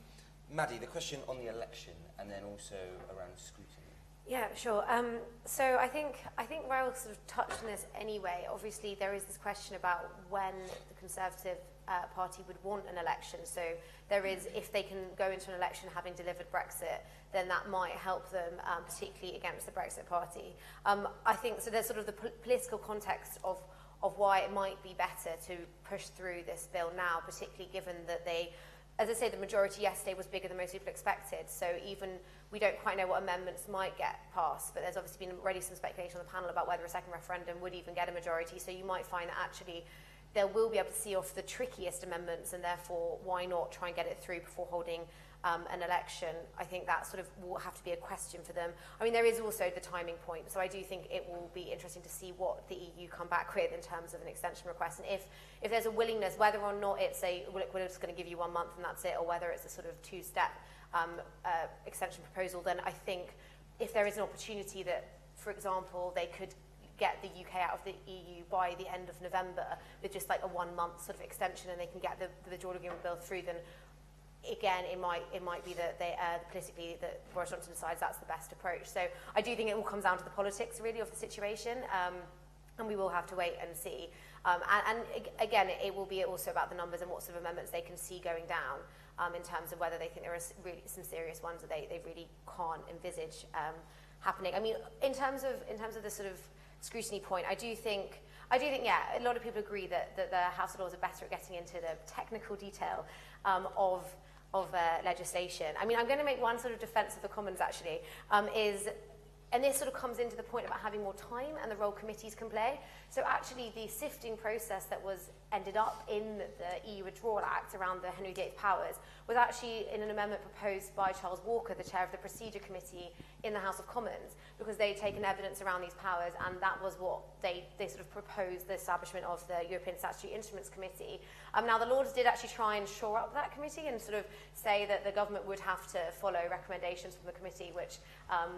Speaker 1: Maddy, the question on the election and then also around scrutiny.
Speaker 4: Yeah, sure. Um, so I think I think Raoul sort of touched on this anyway. Obviously, there is this question about when the Conservative uh, Party would want an election. So there is, if they can go into an election having delivered Brexit, then that might help them, um, particularly against the Brexit Party. Um, I think so. There's sort of the po political context of of why it might be better to push through this bill now, particularly given that they as I say, the majority yesterday was bigger than most people expected. So even we don't quite know what amendments might get passed, but there's obviously been already some speculation on the panel about whether a second referendum would even get a majority. So you might find that actually they will be able to see off the trickiest amendments, and therefore why not try and get it through before holding um, an election, I think that sort of will have to be a question for them. I mean, there is also the timing point, so I do think it will be interesting to see what the EU come back with in terms of an extension request, and if, if there's a willingness, whether or not it's a, we're just going to give you one month and that's it, or whether it's a sort of two-step um, uh, extension proposal, then I think if there is an opportunity that, for example, they could get the UK out of the EU by the end of November with just like a one month sort of extension and they can get the, the withdrawal agreement bill through, then again, it might it might be that they uh, politically that Boris Johnson decides that's the best approach. So I do think it all comes down to the politics really of the situation, um, and we will have to wait and see. Um, and, and again, it will be also about the numbers and what sort of amendments they can see going down um, in terms of whether they think there are really some serious ones that they, they really can't envisage um, happening. I mean, in terms of in terms of the sort of scrutiny point, I do think I do think, yeah, a lot of people agree that, that the House of Lords are better at getting into the technical detail um, of of uh, legislation. I mean, I'm going to make one sort of defence of the Commons, actually, um, is, and this sort of comes into the point about having more time and the role committees can play. So actually, the sifting process that was ended up in the EU Withdrawal Act around the Henry VIII powers was actually in an amendment proposed by Charles Walker, the chair of the Procedure Committee in the House of Commons, because they'd taken evidence around these powers, and that was what they, they sort of proposed the establishment of the European Statutory Instruments Committee. Um, now, the Lords did actually try and shore up that committee and sort of say that the government would have to follow recommendations from the committee, which um,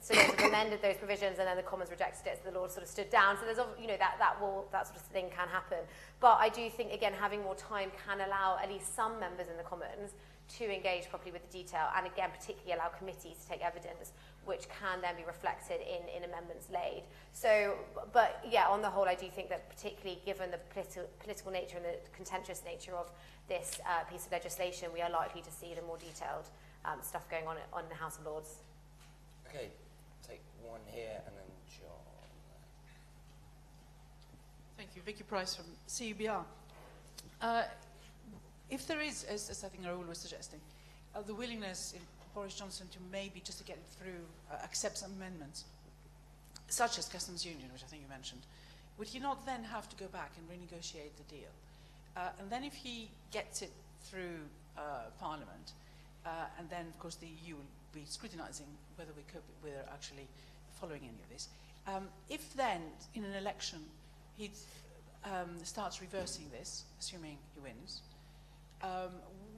Speaker 4: sort of amended those provisions, and then the Commons rejected it, so the Lords sort of stood down. So there's, you know, that, that, will, that sort of thing can happen. But But I do think, again, having more time can allow at least some members in the Commons to engage properly with the detail and again particularly allow committees to take evidence which can then be reflected in, in amendments laid. So, but yeah, on the whole, I do think that particularly given the politi political nature and the contentious nature of this uh, piece of legislation, we are likely to see the more detailed um, stuff going on on the House of Lords.
Speaker 1: Okay, take one here and
Speaker 7: you. Vicky Pryce from CEBR. Uh, if there is, as, as I think Raoul was suggesting, uh, the willingness in Boris Johnson to maybe just to get it through, uh, accept some amendments, such as customs union, which I think you mentioned, would he not then have to go back and renegotiate the deal? Uh, and then if he gets it through uh, Parliament, uh, and then of course the EU will be scrutinising whether we could, we're actually following any of this. Um, if then in an election he um, starts reversing this, assuming he wins, um,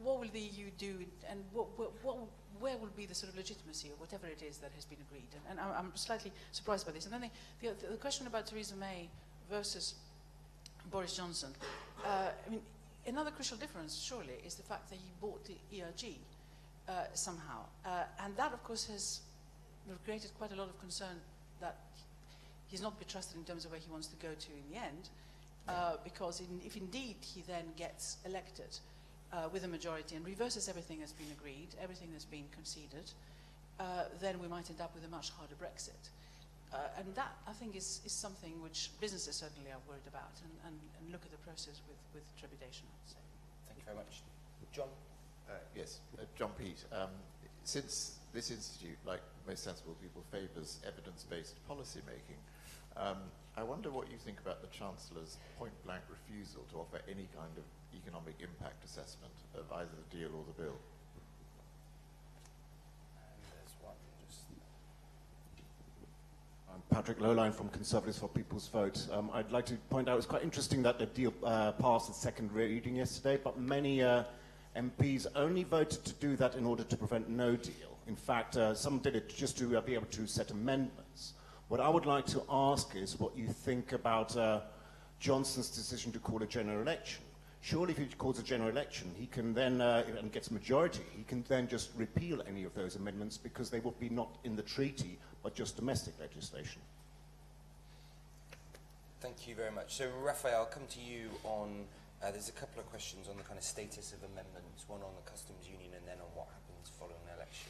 Speaker 7: what will the EU do and what, what, what, where will be the sort of legitimacy of whatever it is that has been agreed? And, and I'm slightly surprised by this. And then the, the, the question about Theresa May versus Boris Johnson. Uh, I mean, another crucial difference, surely, is the fact that he bought the ERG uh, somehow. Uh, and that, of course, has created quite a lot of concern that he's not be trusted in terms of where he wants to go to in the end. Uh, because in, if indeed he then gets elected, uh, with a majority and reverses everything that's been agreed, everything that's been conceded, uh, then we might end up with a much harder Brexit. Uh, and that, I think, is, is something which businesses certainly are worried about and, and, and look at the process with, with trepidation, I'd say.
Speaker 1: Thank you very much. John?
Speaker 8: Uh, yes, uh, John Pete. Um, since this institute, like most sensible people, favours evidence-based policy making, um, I wonder what you think about the Chancellor's point-blank refusal to offer any kind of economic impact assessment of either the deal or the bill.
Speaker 1: And there's one just...
Speaker 9: I'm Patrick Lowline from Conservatives for People's Vote. Um, I'd like to point out it's quite interesting that the deal uh, passed its second reading yesterday, but many uh, MPs only voted to do that in order to prevent no deal. In fact, uh, some did it just to uh, be able to set amendments. What I would like to ask is what you think about uh, Johnson's decision to call a general election. Surely, if he calls a general election, he can then, uh, and gets a majority, he can then just repeal any of those amendments because they would be not in the treaty, but just domestic legislation.
Speaker 1: Thank you very much. So, Raphael, I'll come to you on. Uh, there's a couple of questions on the kind of status of amendments, one on the customs union and then on what happens following an election.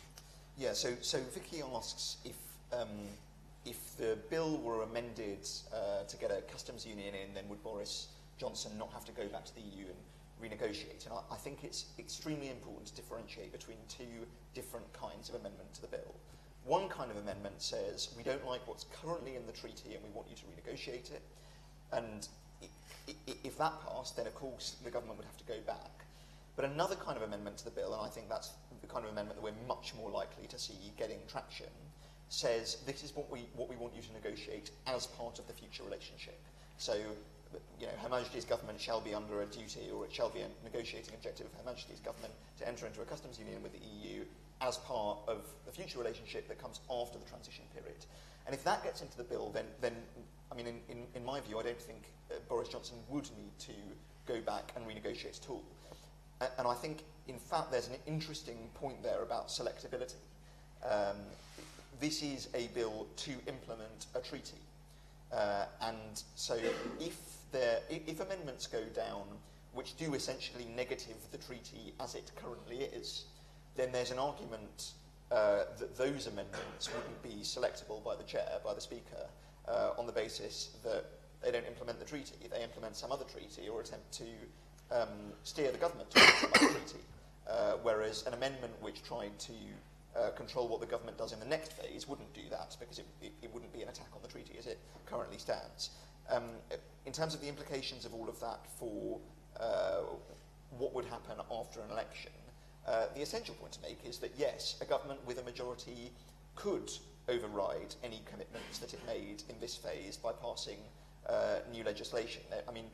Speaker 2: Yeah, so, so Vicky asks if, um, if the bill were amended uh, to get a customs union in, then would Boris Johnson not have to go back to the EU and renegotiate? And I, I think it's extremely important to differentiate between two different kinds of amendment to the bill. One kind of amendment says we don't like what's currently in the treaty and we want you to renegotiate it. And if that passed, then of course the government would have to go back. But another kind of amendment to the bill, and I think that's the kind of amendment that we're much more likely to see getting traction, says this is what we, what we want you to negotiate as part of the future relationship. So, you know, Her Majesty's government shall be under a duty, or it shall be a negotiating objective of Her Majesty's government to enter into a customs union with the EU as part of the future relationship that comes after the transition period. And if that gets into the bill, then, then I mean, in, in, in my view, I don't think uh, Boris Johnson would need to go back and renegotiate at all. And I think, in fact, there's an interesting point there about selectability. Um, this is a bill to implement a treaty. Uh, and so if, there, if amendments go down which do essentially negative the treaty as it currently is, then there's an argument uh, that those amendments wouldn't be selectable by the chair, by the speaker, uh, on the basis that they don't implement the treaty. They implement some other treaty or attempt to um, steer the government to some other treaty. Uh, whereas an amendment which tried to uh, control what the government does in the next phase wouldn't do that because it, it, it wouldn't be an attack on the treaty as it currently stands. Um, in terms of the implications of all of that for uh, what would happen after an election, uh, the essential point to make is that yes, a government with a majority could override any commitments that it made in this phase by passing uh, new legislation. I mean,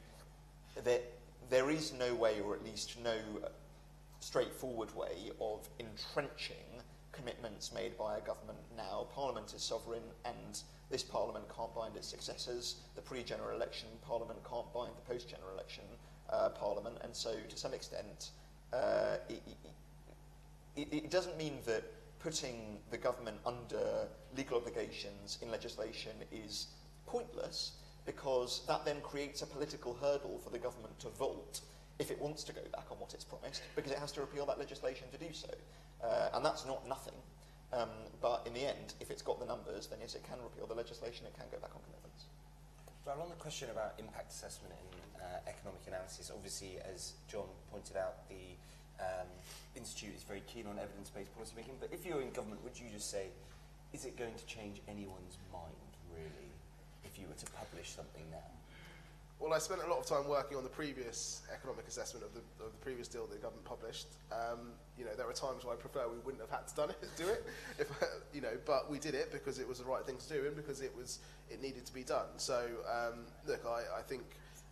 Speaker 2: there, there is no way, or at least no straightforward way, of entrenching commitments made by a government now. Parliament is sovereign, and this Parliament can't bind its successors. The pre-general election Parliament can't bind the post-general election uh, Parliament, and so to some extent, uh, it, it, it doesn't mean that putting the government under legal obligations in legislation is pointless because that then creates a political hurdle for the government to vote if it wants to go back on what it's promised because it has to repeal that legislation to do so. Uh, and that's not nothing. Um, but in the end, if it's got the numbers, then yes, it can repeal the legislation, it can go back on commitments.
Speaker 1: Well, on the question about impact assessment and uh, economic analysis, obviously, as John pointed out, the um, Institute is very keen on evidence-based policy making. But if you're in government, would you just say, is it going to change anyone's mind, really, if you were to publish something now?
Speaker 3: Well, I spent a lot of time working on the previous economic assessment of the, of the previous deal that the government published. Um, you know, there are times where I prefer we wouldn't have had to done it, do it, if you know, but we did it because it was the right thing to do and because it was it needed to be done. So, um, look, I, I think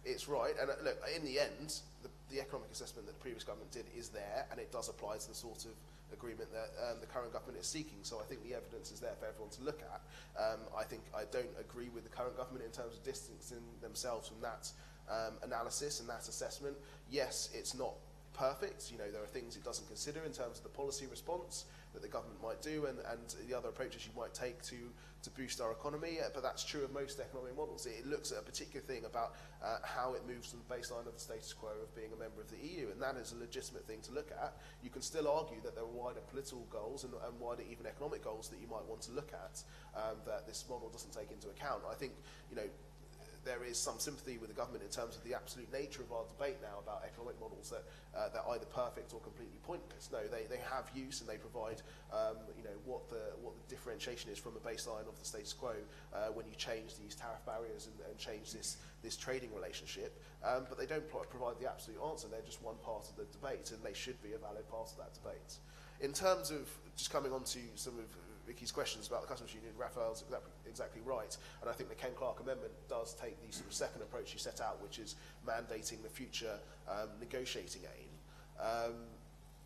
Speaker 3: it's right. And uh, look, in the end, the, the economic assessment that the previous government did is there, and it does apply to the sort of agreement that um, the current government is seeking. So I think the evidence is there for everyone to look at. Um, I think I don't agree with the current government in terms of distancing themselves from that um, analysis and that assessment. Yes, it's not perfect. You know, there are things it doesn't consider in terms of the policy response. That the government might do and, and the other approaches you might take to, to boost our economy. Uh, but that's true of most economic models. It, it looks at a particular thing about uh, how it moves from the baseline of the status quo of being a member of the EU, and that is a legitimate thing to look at. You can still argue that there are wider political goals and, and wider even economic goals that you might want to look at um, that this model doesn't take into account. I think, you know, there is some sympathy with the government in terms of the absolute nature of our debate now about economic models that uh, they're either perfect or completely pointless. No, they, they have use and they provide um, you know what the what the differentiation is from a baseline of the status quo uh, when you change these tariff barriers and, and change this this trading relationship. Um, but they don't pro provide the absolute answer. They're just one part of the debate, and they should be a valid part of that debate. In terms of just coming on to some of Vicky's questions about the customs union, Raphael's exactly, exactly right. And I think the Ken Clarke Amendment does take the sort of second approach you set out, which is mandating the future um, negotiating aim. Um,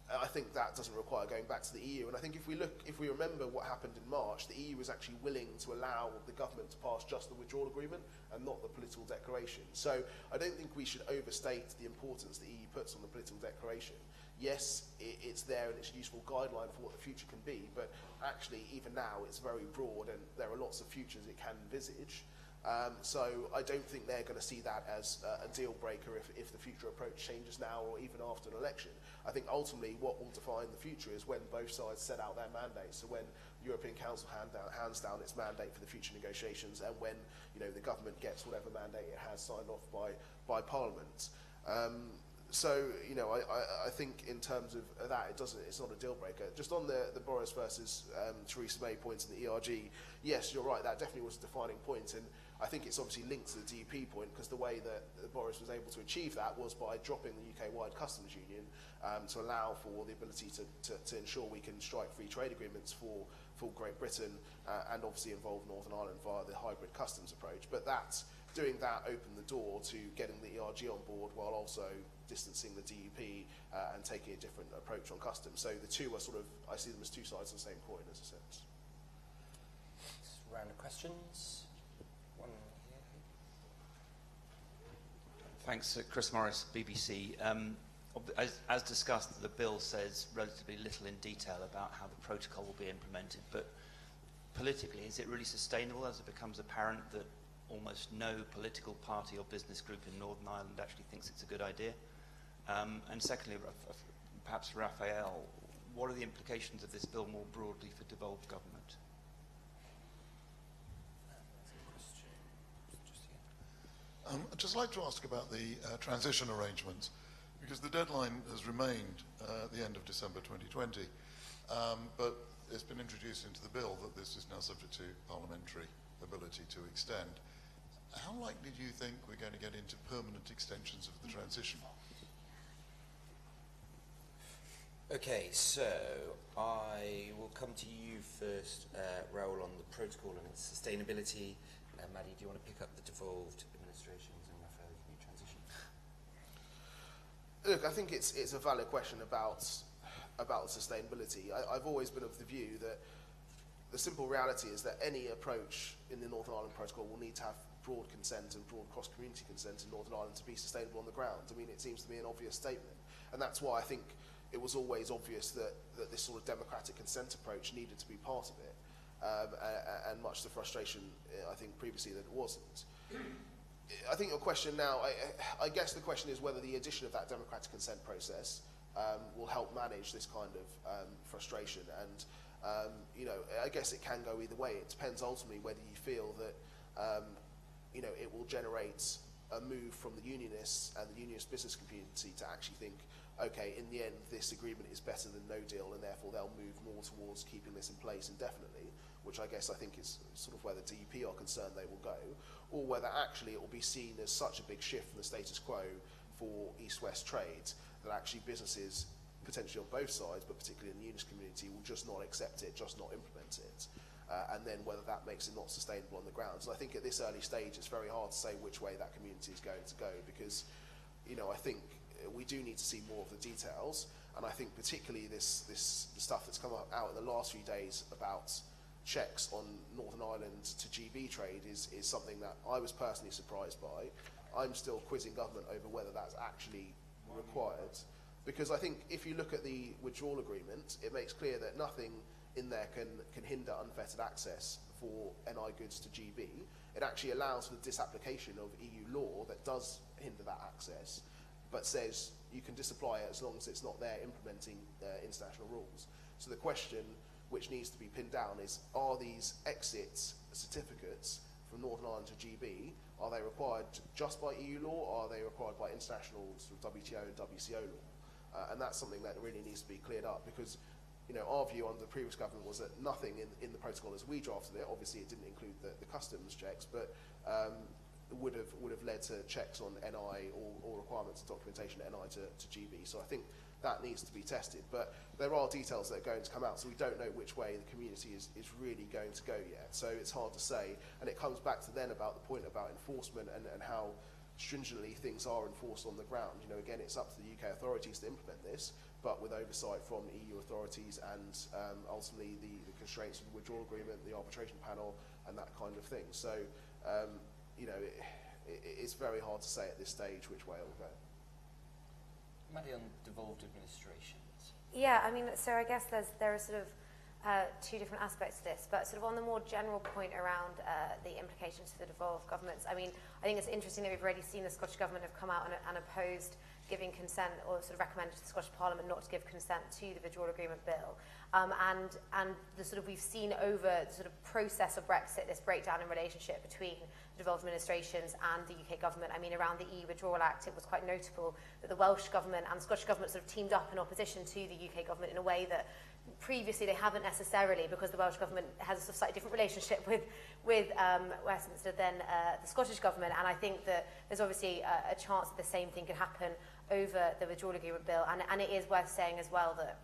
Speaker 3: I think that doesn't require going back to the EU. And I think if we look, if we remember what happened in March, the EU was actually willing to allow the government to pass just the withdrawal agreement and not the political declaration. So I don't think we should overstate the importance the EU puts on the political declaration yes, it, it's there and it's a useful guideline for what the future can be, but actually, even now, it's very broad and there are lots of futures it can envisage. Um, so I don't think they're going to see that as uh, a deal breaker if, if the future approach changes now or even after an election. I think ultimately what will define the future is when both sides set out their mandates. So when the European Council hand down, hands down its mandate for the future negotiations and when you know, the government gets whatever mandate it has signed off by, by Parliament. Um, so you know, I, I, I think in terms of that, it doesn't. It's not a deal breaker. Just on the the Boris versus um, Theresa May points in the ERG, yes, you're right. That definitely was a defining point, and I think it's obviously linked to the DUP point because the way that Boris was able to achieve that was by dropping the UK-wide customs union um, to allow for the ability to, to, to ensure we can strike free trade agreements for for Great Britain uh, and obviously involve Northern Ireland via the hybrid customs approach. But that doing that opened the door to getting the ERG on board while also distancing the DUP uh, and taking a different approach on customs. So the two are sort of, I see them as two sides of the same coin, as a sense.
Speaker 1: Round of questions. One here.
Speaker 10: Thanks, uh, Chris Morris, BBC. Um, as, as discussed, the bill says relatively little in detail about how the protocol will be implemented, but politically, is it really sustainable as it becomes apparent that almost no political party or business group in Northern Ireland actually thinks it's a good idea? Um, and secondly, perhaps Raphael, what are the implications of this bill more broadly for devolved government?
Speaker 11: Um, I'd just like to ask about the uh, transition arrangements, because the deadline has remained uh, the end of December 2020, um, but it's been introduced into the bill that this is now subject to parliamentary ability to extend. How likely do you think we're going to get into permanent extensions of the transition?
Speaker 1: Okay, so I will come to you first, uh, Raoul, on the protocol and its sustainability. Uh, Maddy, do you want to pick up the devolved administrations and Raphael, can you transition?
Speaker 3: Look, I think it's, it's a valid question about, about sustainability. I, I've always been of the view that the simple reality is that any approach in the Northern Ireland Protocol will need to have broad consent and broad cross-community consent in Northern Ireland to be sustainable on the ground. I mean, it seems to me an obvious statement. And that's why I think it was always obvious that, that this sort of democratic consent approach needed to be part of it. Um, and, and much the frustration, uh, I think, previously that it wasn't. I think your question now, I, I guess the question is whether the addition of that democratic consent process um, will help manage this kind of um, frustration. And, um, you know, I guess it can go either way. It depends ultimately whether you feel that, um, you know, it will generate a move from the unionists and the unionist business community to actually think, okay, in the end, this agreement is better than no deal, and therefore they'll move more towards keeping this in place indefinitely, which I guess I think is sort of where the DUP are concerned they will go, or whether actually it will be seen as such a big shift from the status quo for east-west trade that actually businesses, potentially on both sides, but particularly in the unionist community, will just not accept it, just not implement it. Uh, and then whether that makes it not sustainable on the ground. So I think at this early stage, it's very hard to say which way that community is going to go because, you know, I think we do need to see more of the details. And I think particularly this, this the stuff that's come out in the last few days about checks on Northern Ireland to GB trade is, is something that I was personally surprised by. I'm still quizzing government over whether that's actually required. Because I think if you look at the withdrawal agreement, it makes clear that nothing in there can, can hinder unfettered access for NI goods to GB. It actually allows for the disapplication of EU law that does hinder that access, but says you can disapply it as long as it's not there implementing uh, international rules. So the question which needs to be pinned down is, are these exit certificates from Northern Ireland to GB, are they required just by EU law or are they required by international sort of WTO and WCO law? Uh, and that's something that really needs to be cleared up because you know, our view under the previous government was that nothing in, in the protocol as we drafted it, obviously it didn't include the, the customs checks, but um, would have would have led to checks on NI or, or requirements of documentation NI to, to GB. So I think that needs to be tested. But there are details that are going to come out, so we don't know which way the community is, is really going to go yet. So it's hard to say. And it comes back to then about the point about enforcement and, and how stringently things are enforced on the ground. You know, again, it's up to the UK authorities to implement this, but with oversight from EU authorities and um, ultimately the, the constraints of the withdrawal agreement, the arbitration panel, and that kind of thing. So, um, you know, it, it, it's very hard to say at this stage which way it will go.
Speaker 1: Maddie, on devolved administrations.
Speaker 4: Yeah, I mean, so I guess there's there are sort of uh, two different aspects to this, but sort of on the more general point around uh, the implications for the devolved governments. I mean, I think it's interesting that we've already seen the Scottish government have come out and, and opposed giving consent or sort of recommended to the Scottish Parliament not to give consent to the withdrawal agreement bill. Um, and and the sort of we've seen over the sort of process of Brexit this breakdown in relationship between the devolved administrations and the UK government. I mean, around the EU Withdrawal Act, it was quite notable that the Welsh government and the Scottish government sort of teamed up in opposition to the UK government in a way that previously they haven't necessarily because the Welsh Government has a sort of slightly different relationship with, with um, Westminster than uh, the Scottish Government. And I think that there's obviously a, a chance that the same thing could happen over the withdrawal agreement bill. And, and it is worth saying as well that,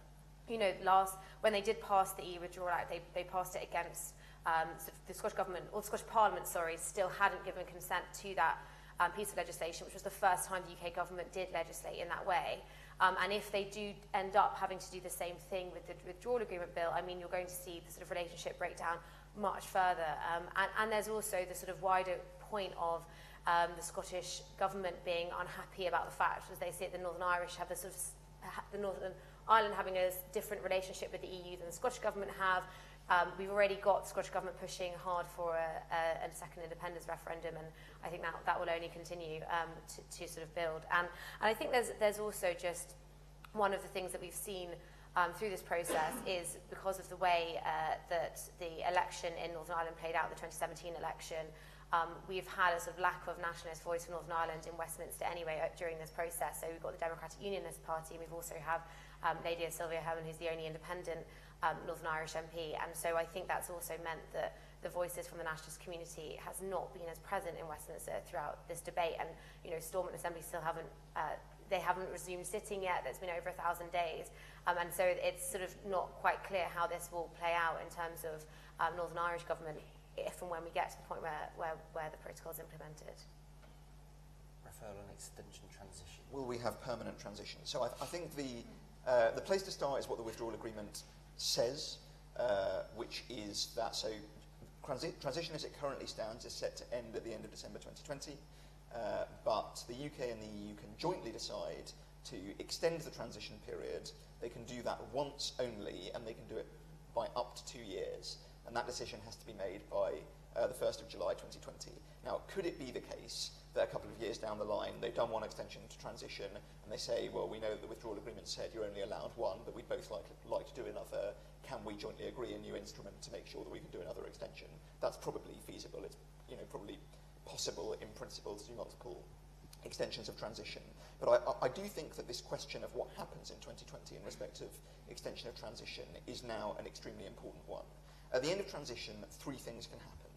Speaker 4: you know, last, when they did pass the EU Withdrawal Act, they, they passed it against um, sort of the Scottish Government, or the Scottish Parliament, sorry, still hadn't given consent to that um, piece of legislation, which was the first time the UK Government did legislate in that way. Um, and if they do end up having to do the same thing with the withdrawal agreement bill, I mean, you're going to see the sort of relationship breakdown much further. Um, and, and there's also the sort of wider point of um, the Scottish government being unhappy about the fact, as they see it, the Northern Irish have the sort of the Northern Ireland having a different relationship with the EU than the Scottish government have, Um, we've already got Scottish Government pushing hard for a, a, a second independence referendum, and I think that, that will only continue um, to, to sort of build. And, and I think there's, there's also just one of the things that we've seen um, through this process is because of the way uh, that the election in Northern Ireland played out, the 2017 election, um, we've had a sort of lack of nationalist voice for Northern Ireland in Westminster anyway uh, during this process. So we've got the Democratic Unionist Party, and we've also have um, Lady Sylvia Hermon, who's the only independent um, Northern Irish MP. And so I think that's also meant that the voices from the nationalist community has not been as present in Westminster throughout this debate. And, you know, Stormont Assembly still haven't, uh, they haven't resumed sitting yet. There's been over a thousand days. Um, and so it's sort of not quite clear how this will play out in terms of um, Northern Irish government if and when we get to the point where, where, where the protocol is implemented.
Speaker 1: Raphael on extension transition.
Speaker 2: Will we have permanent transition? So I, I think the, uh, the place to start is what the withdrawal agreement says, uh, which is that so transi transition as it currently stands is set to end at the end of December 2020, uh, but the UK and the EU can jointly decide to extend the transition period. They can do that once only, and they can do it by up to two years, and that decision has to be made by uh, the 1st of July 2020. Now, could it be the case that a couple of years down the line they've done one extension to transition and they say, well, we know that the withdrawal agreement said you're only allowed one, but we'd both like, like to do another. Can we jointly agree a new instrument to make sure that we can do another extension? That's probably feasible. It's you know probably possible in principle to do multiple extensions of transition. But I, I do think that this question of what happens in 2020 in respect of extension of transition is now an extremely important one. At the end of transition, three things can happen.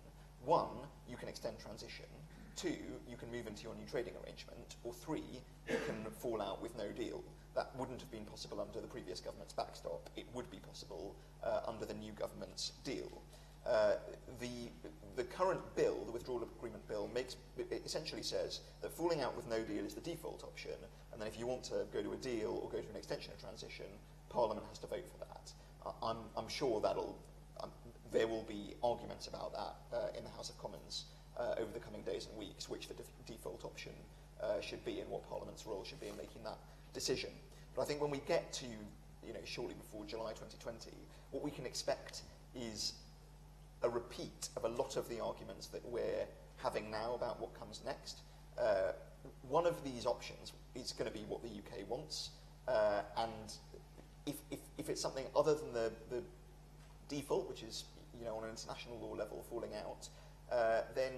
Speaker 2: One, you can extend transition. Two, you can move into your new trading arrangement. Or three, you can fall out with no deal. That wouldn't have been possible under the previous government's backstop. It would be possible uh, under the new government's deal. Uh, the, the current bill, the withdrawal agreement bill, makes, essentially says that falling out with no deal is the default option, and then if you want to go to a deal or go to an extension of transition, Parliament has to vote for that. I'm, I'm sure that'll, um, there will be arguments about that uh, in the House of Commons uh, over the coming days and weeks, which the default option uh, should be and what Parliament's role should be in making that decision. But I think when we get to, you know, shortly before July 2020, what we can expect is a repeat of a lot of the arguments that we're having now about what comes next. Uh, one of these options is going to be what the UK wants, uh, and if, if, if it's something other than the, the default, which is you know on an international law level falling out, uh, then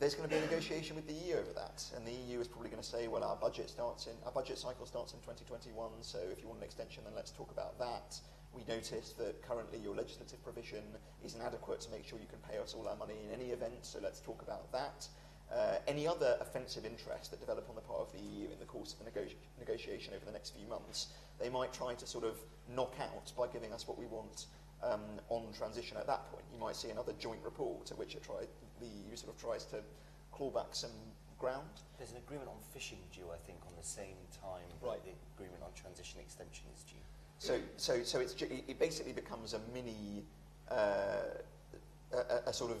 Speaker 2: there's going to be a negotiation with the EU over that, and the EU is probably going to say, well, our budget starts in our budget cycle starts in 2021, so if you want an extension, then let's talk about that. We notice that currently your legislative provision is inadequate to make sure you can pay us all our money in any event, so let's talk about that. Uh, any other offensive interests that develop on the part of the EU in the course of the nego- negotiation over the next few months, they might try to sort of knock out by giving us what we want um, on transition at that point. You might see another joint report at which it tried, the EU sort of tries to claw back some ground.
Speaker 1: There's an agreement on fishing due, I think, on the same time
Speaker 2: Right.
Speaker 1: that the agreement on transition extension is due.
Speaker 2: So, so, so it's, it basically becomes a mini, uh, a, a- a sort of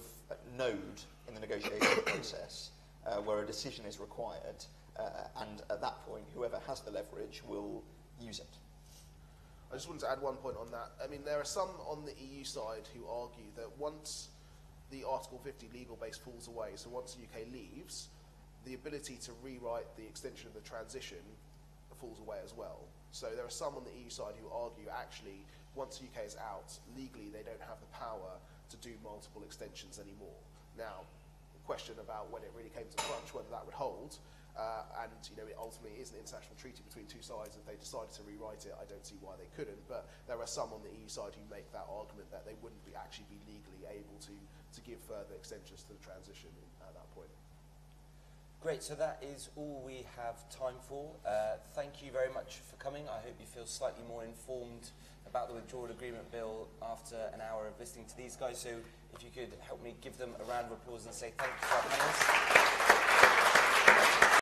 Speaker 2: node in the negotiation process uh, where a decision is required, uh, and at that point, whoever has the leverage will use it.
Speaker 3: I just wanted to add one point on that. I mean, there are some on the EU side who argue that once the Article 50 legal base falls away, so once the UK leaves, the ability to rewrite the extension of the transition falls away as well. So there are some on the EU side who argue actually once the UK is out, legally they don't have the power to do multiple extensions anymore. Now, the question about when it really came to crunch, whether that would hold, uh, and you know, it ultimately is an international treaty between two sides. If they decided to rewrite it, I don't see why they couldn't. But there are some on the EU side who make that argument that they wouldn't be actually be legally able to to give further extensions to the transition at that point.
Speaker 1: Great, so that is all we have time for. Uh, thank you very much for coming. I hope you feel slightly more informed about the withdrawal agreement bill after an hour of listening to these guys. So if you could help me give them a round of applause and say thank you to our.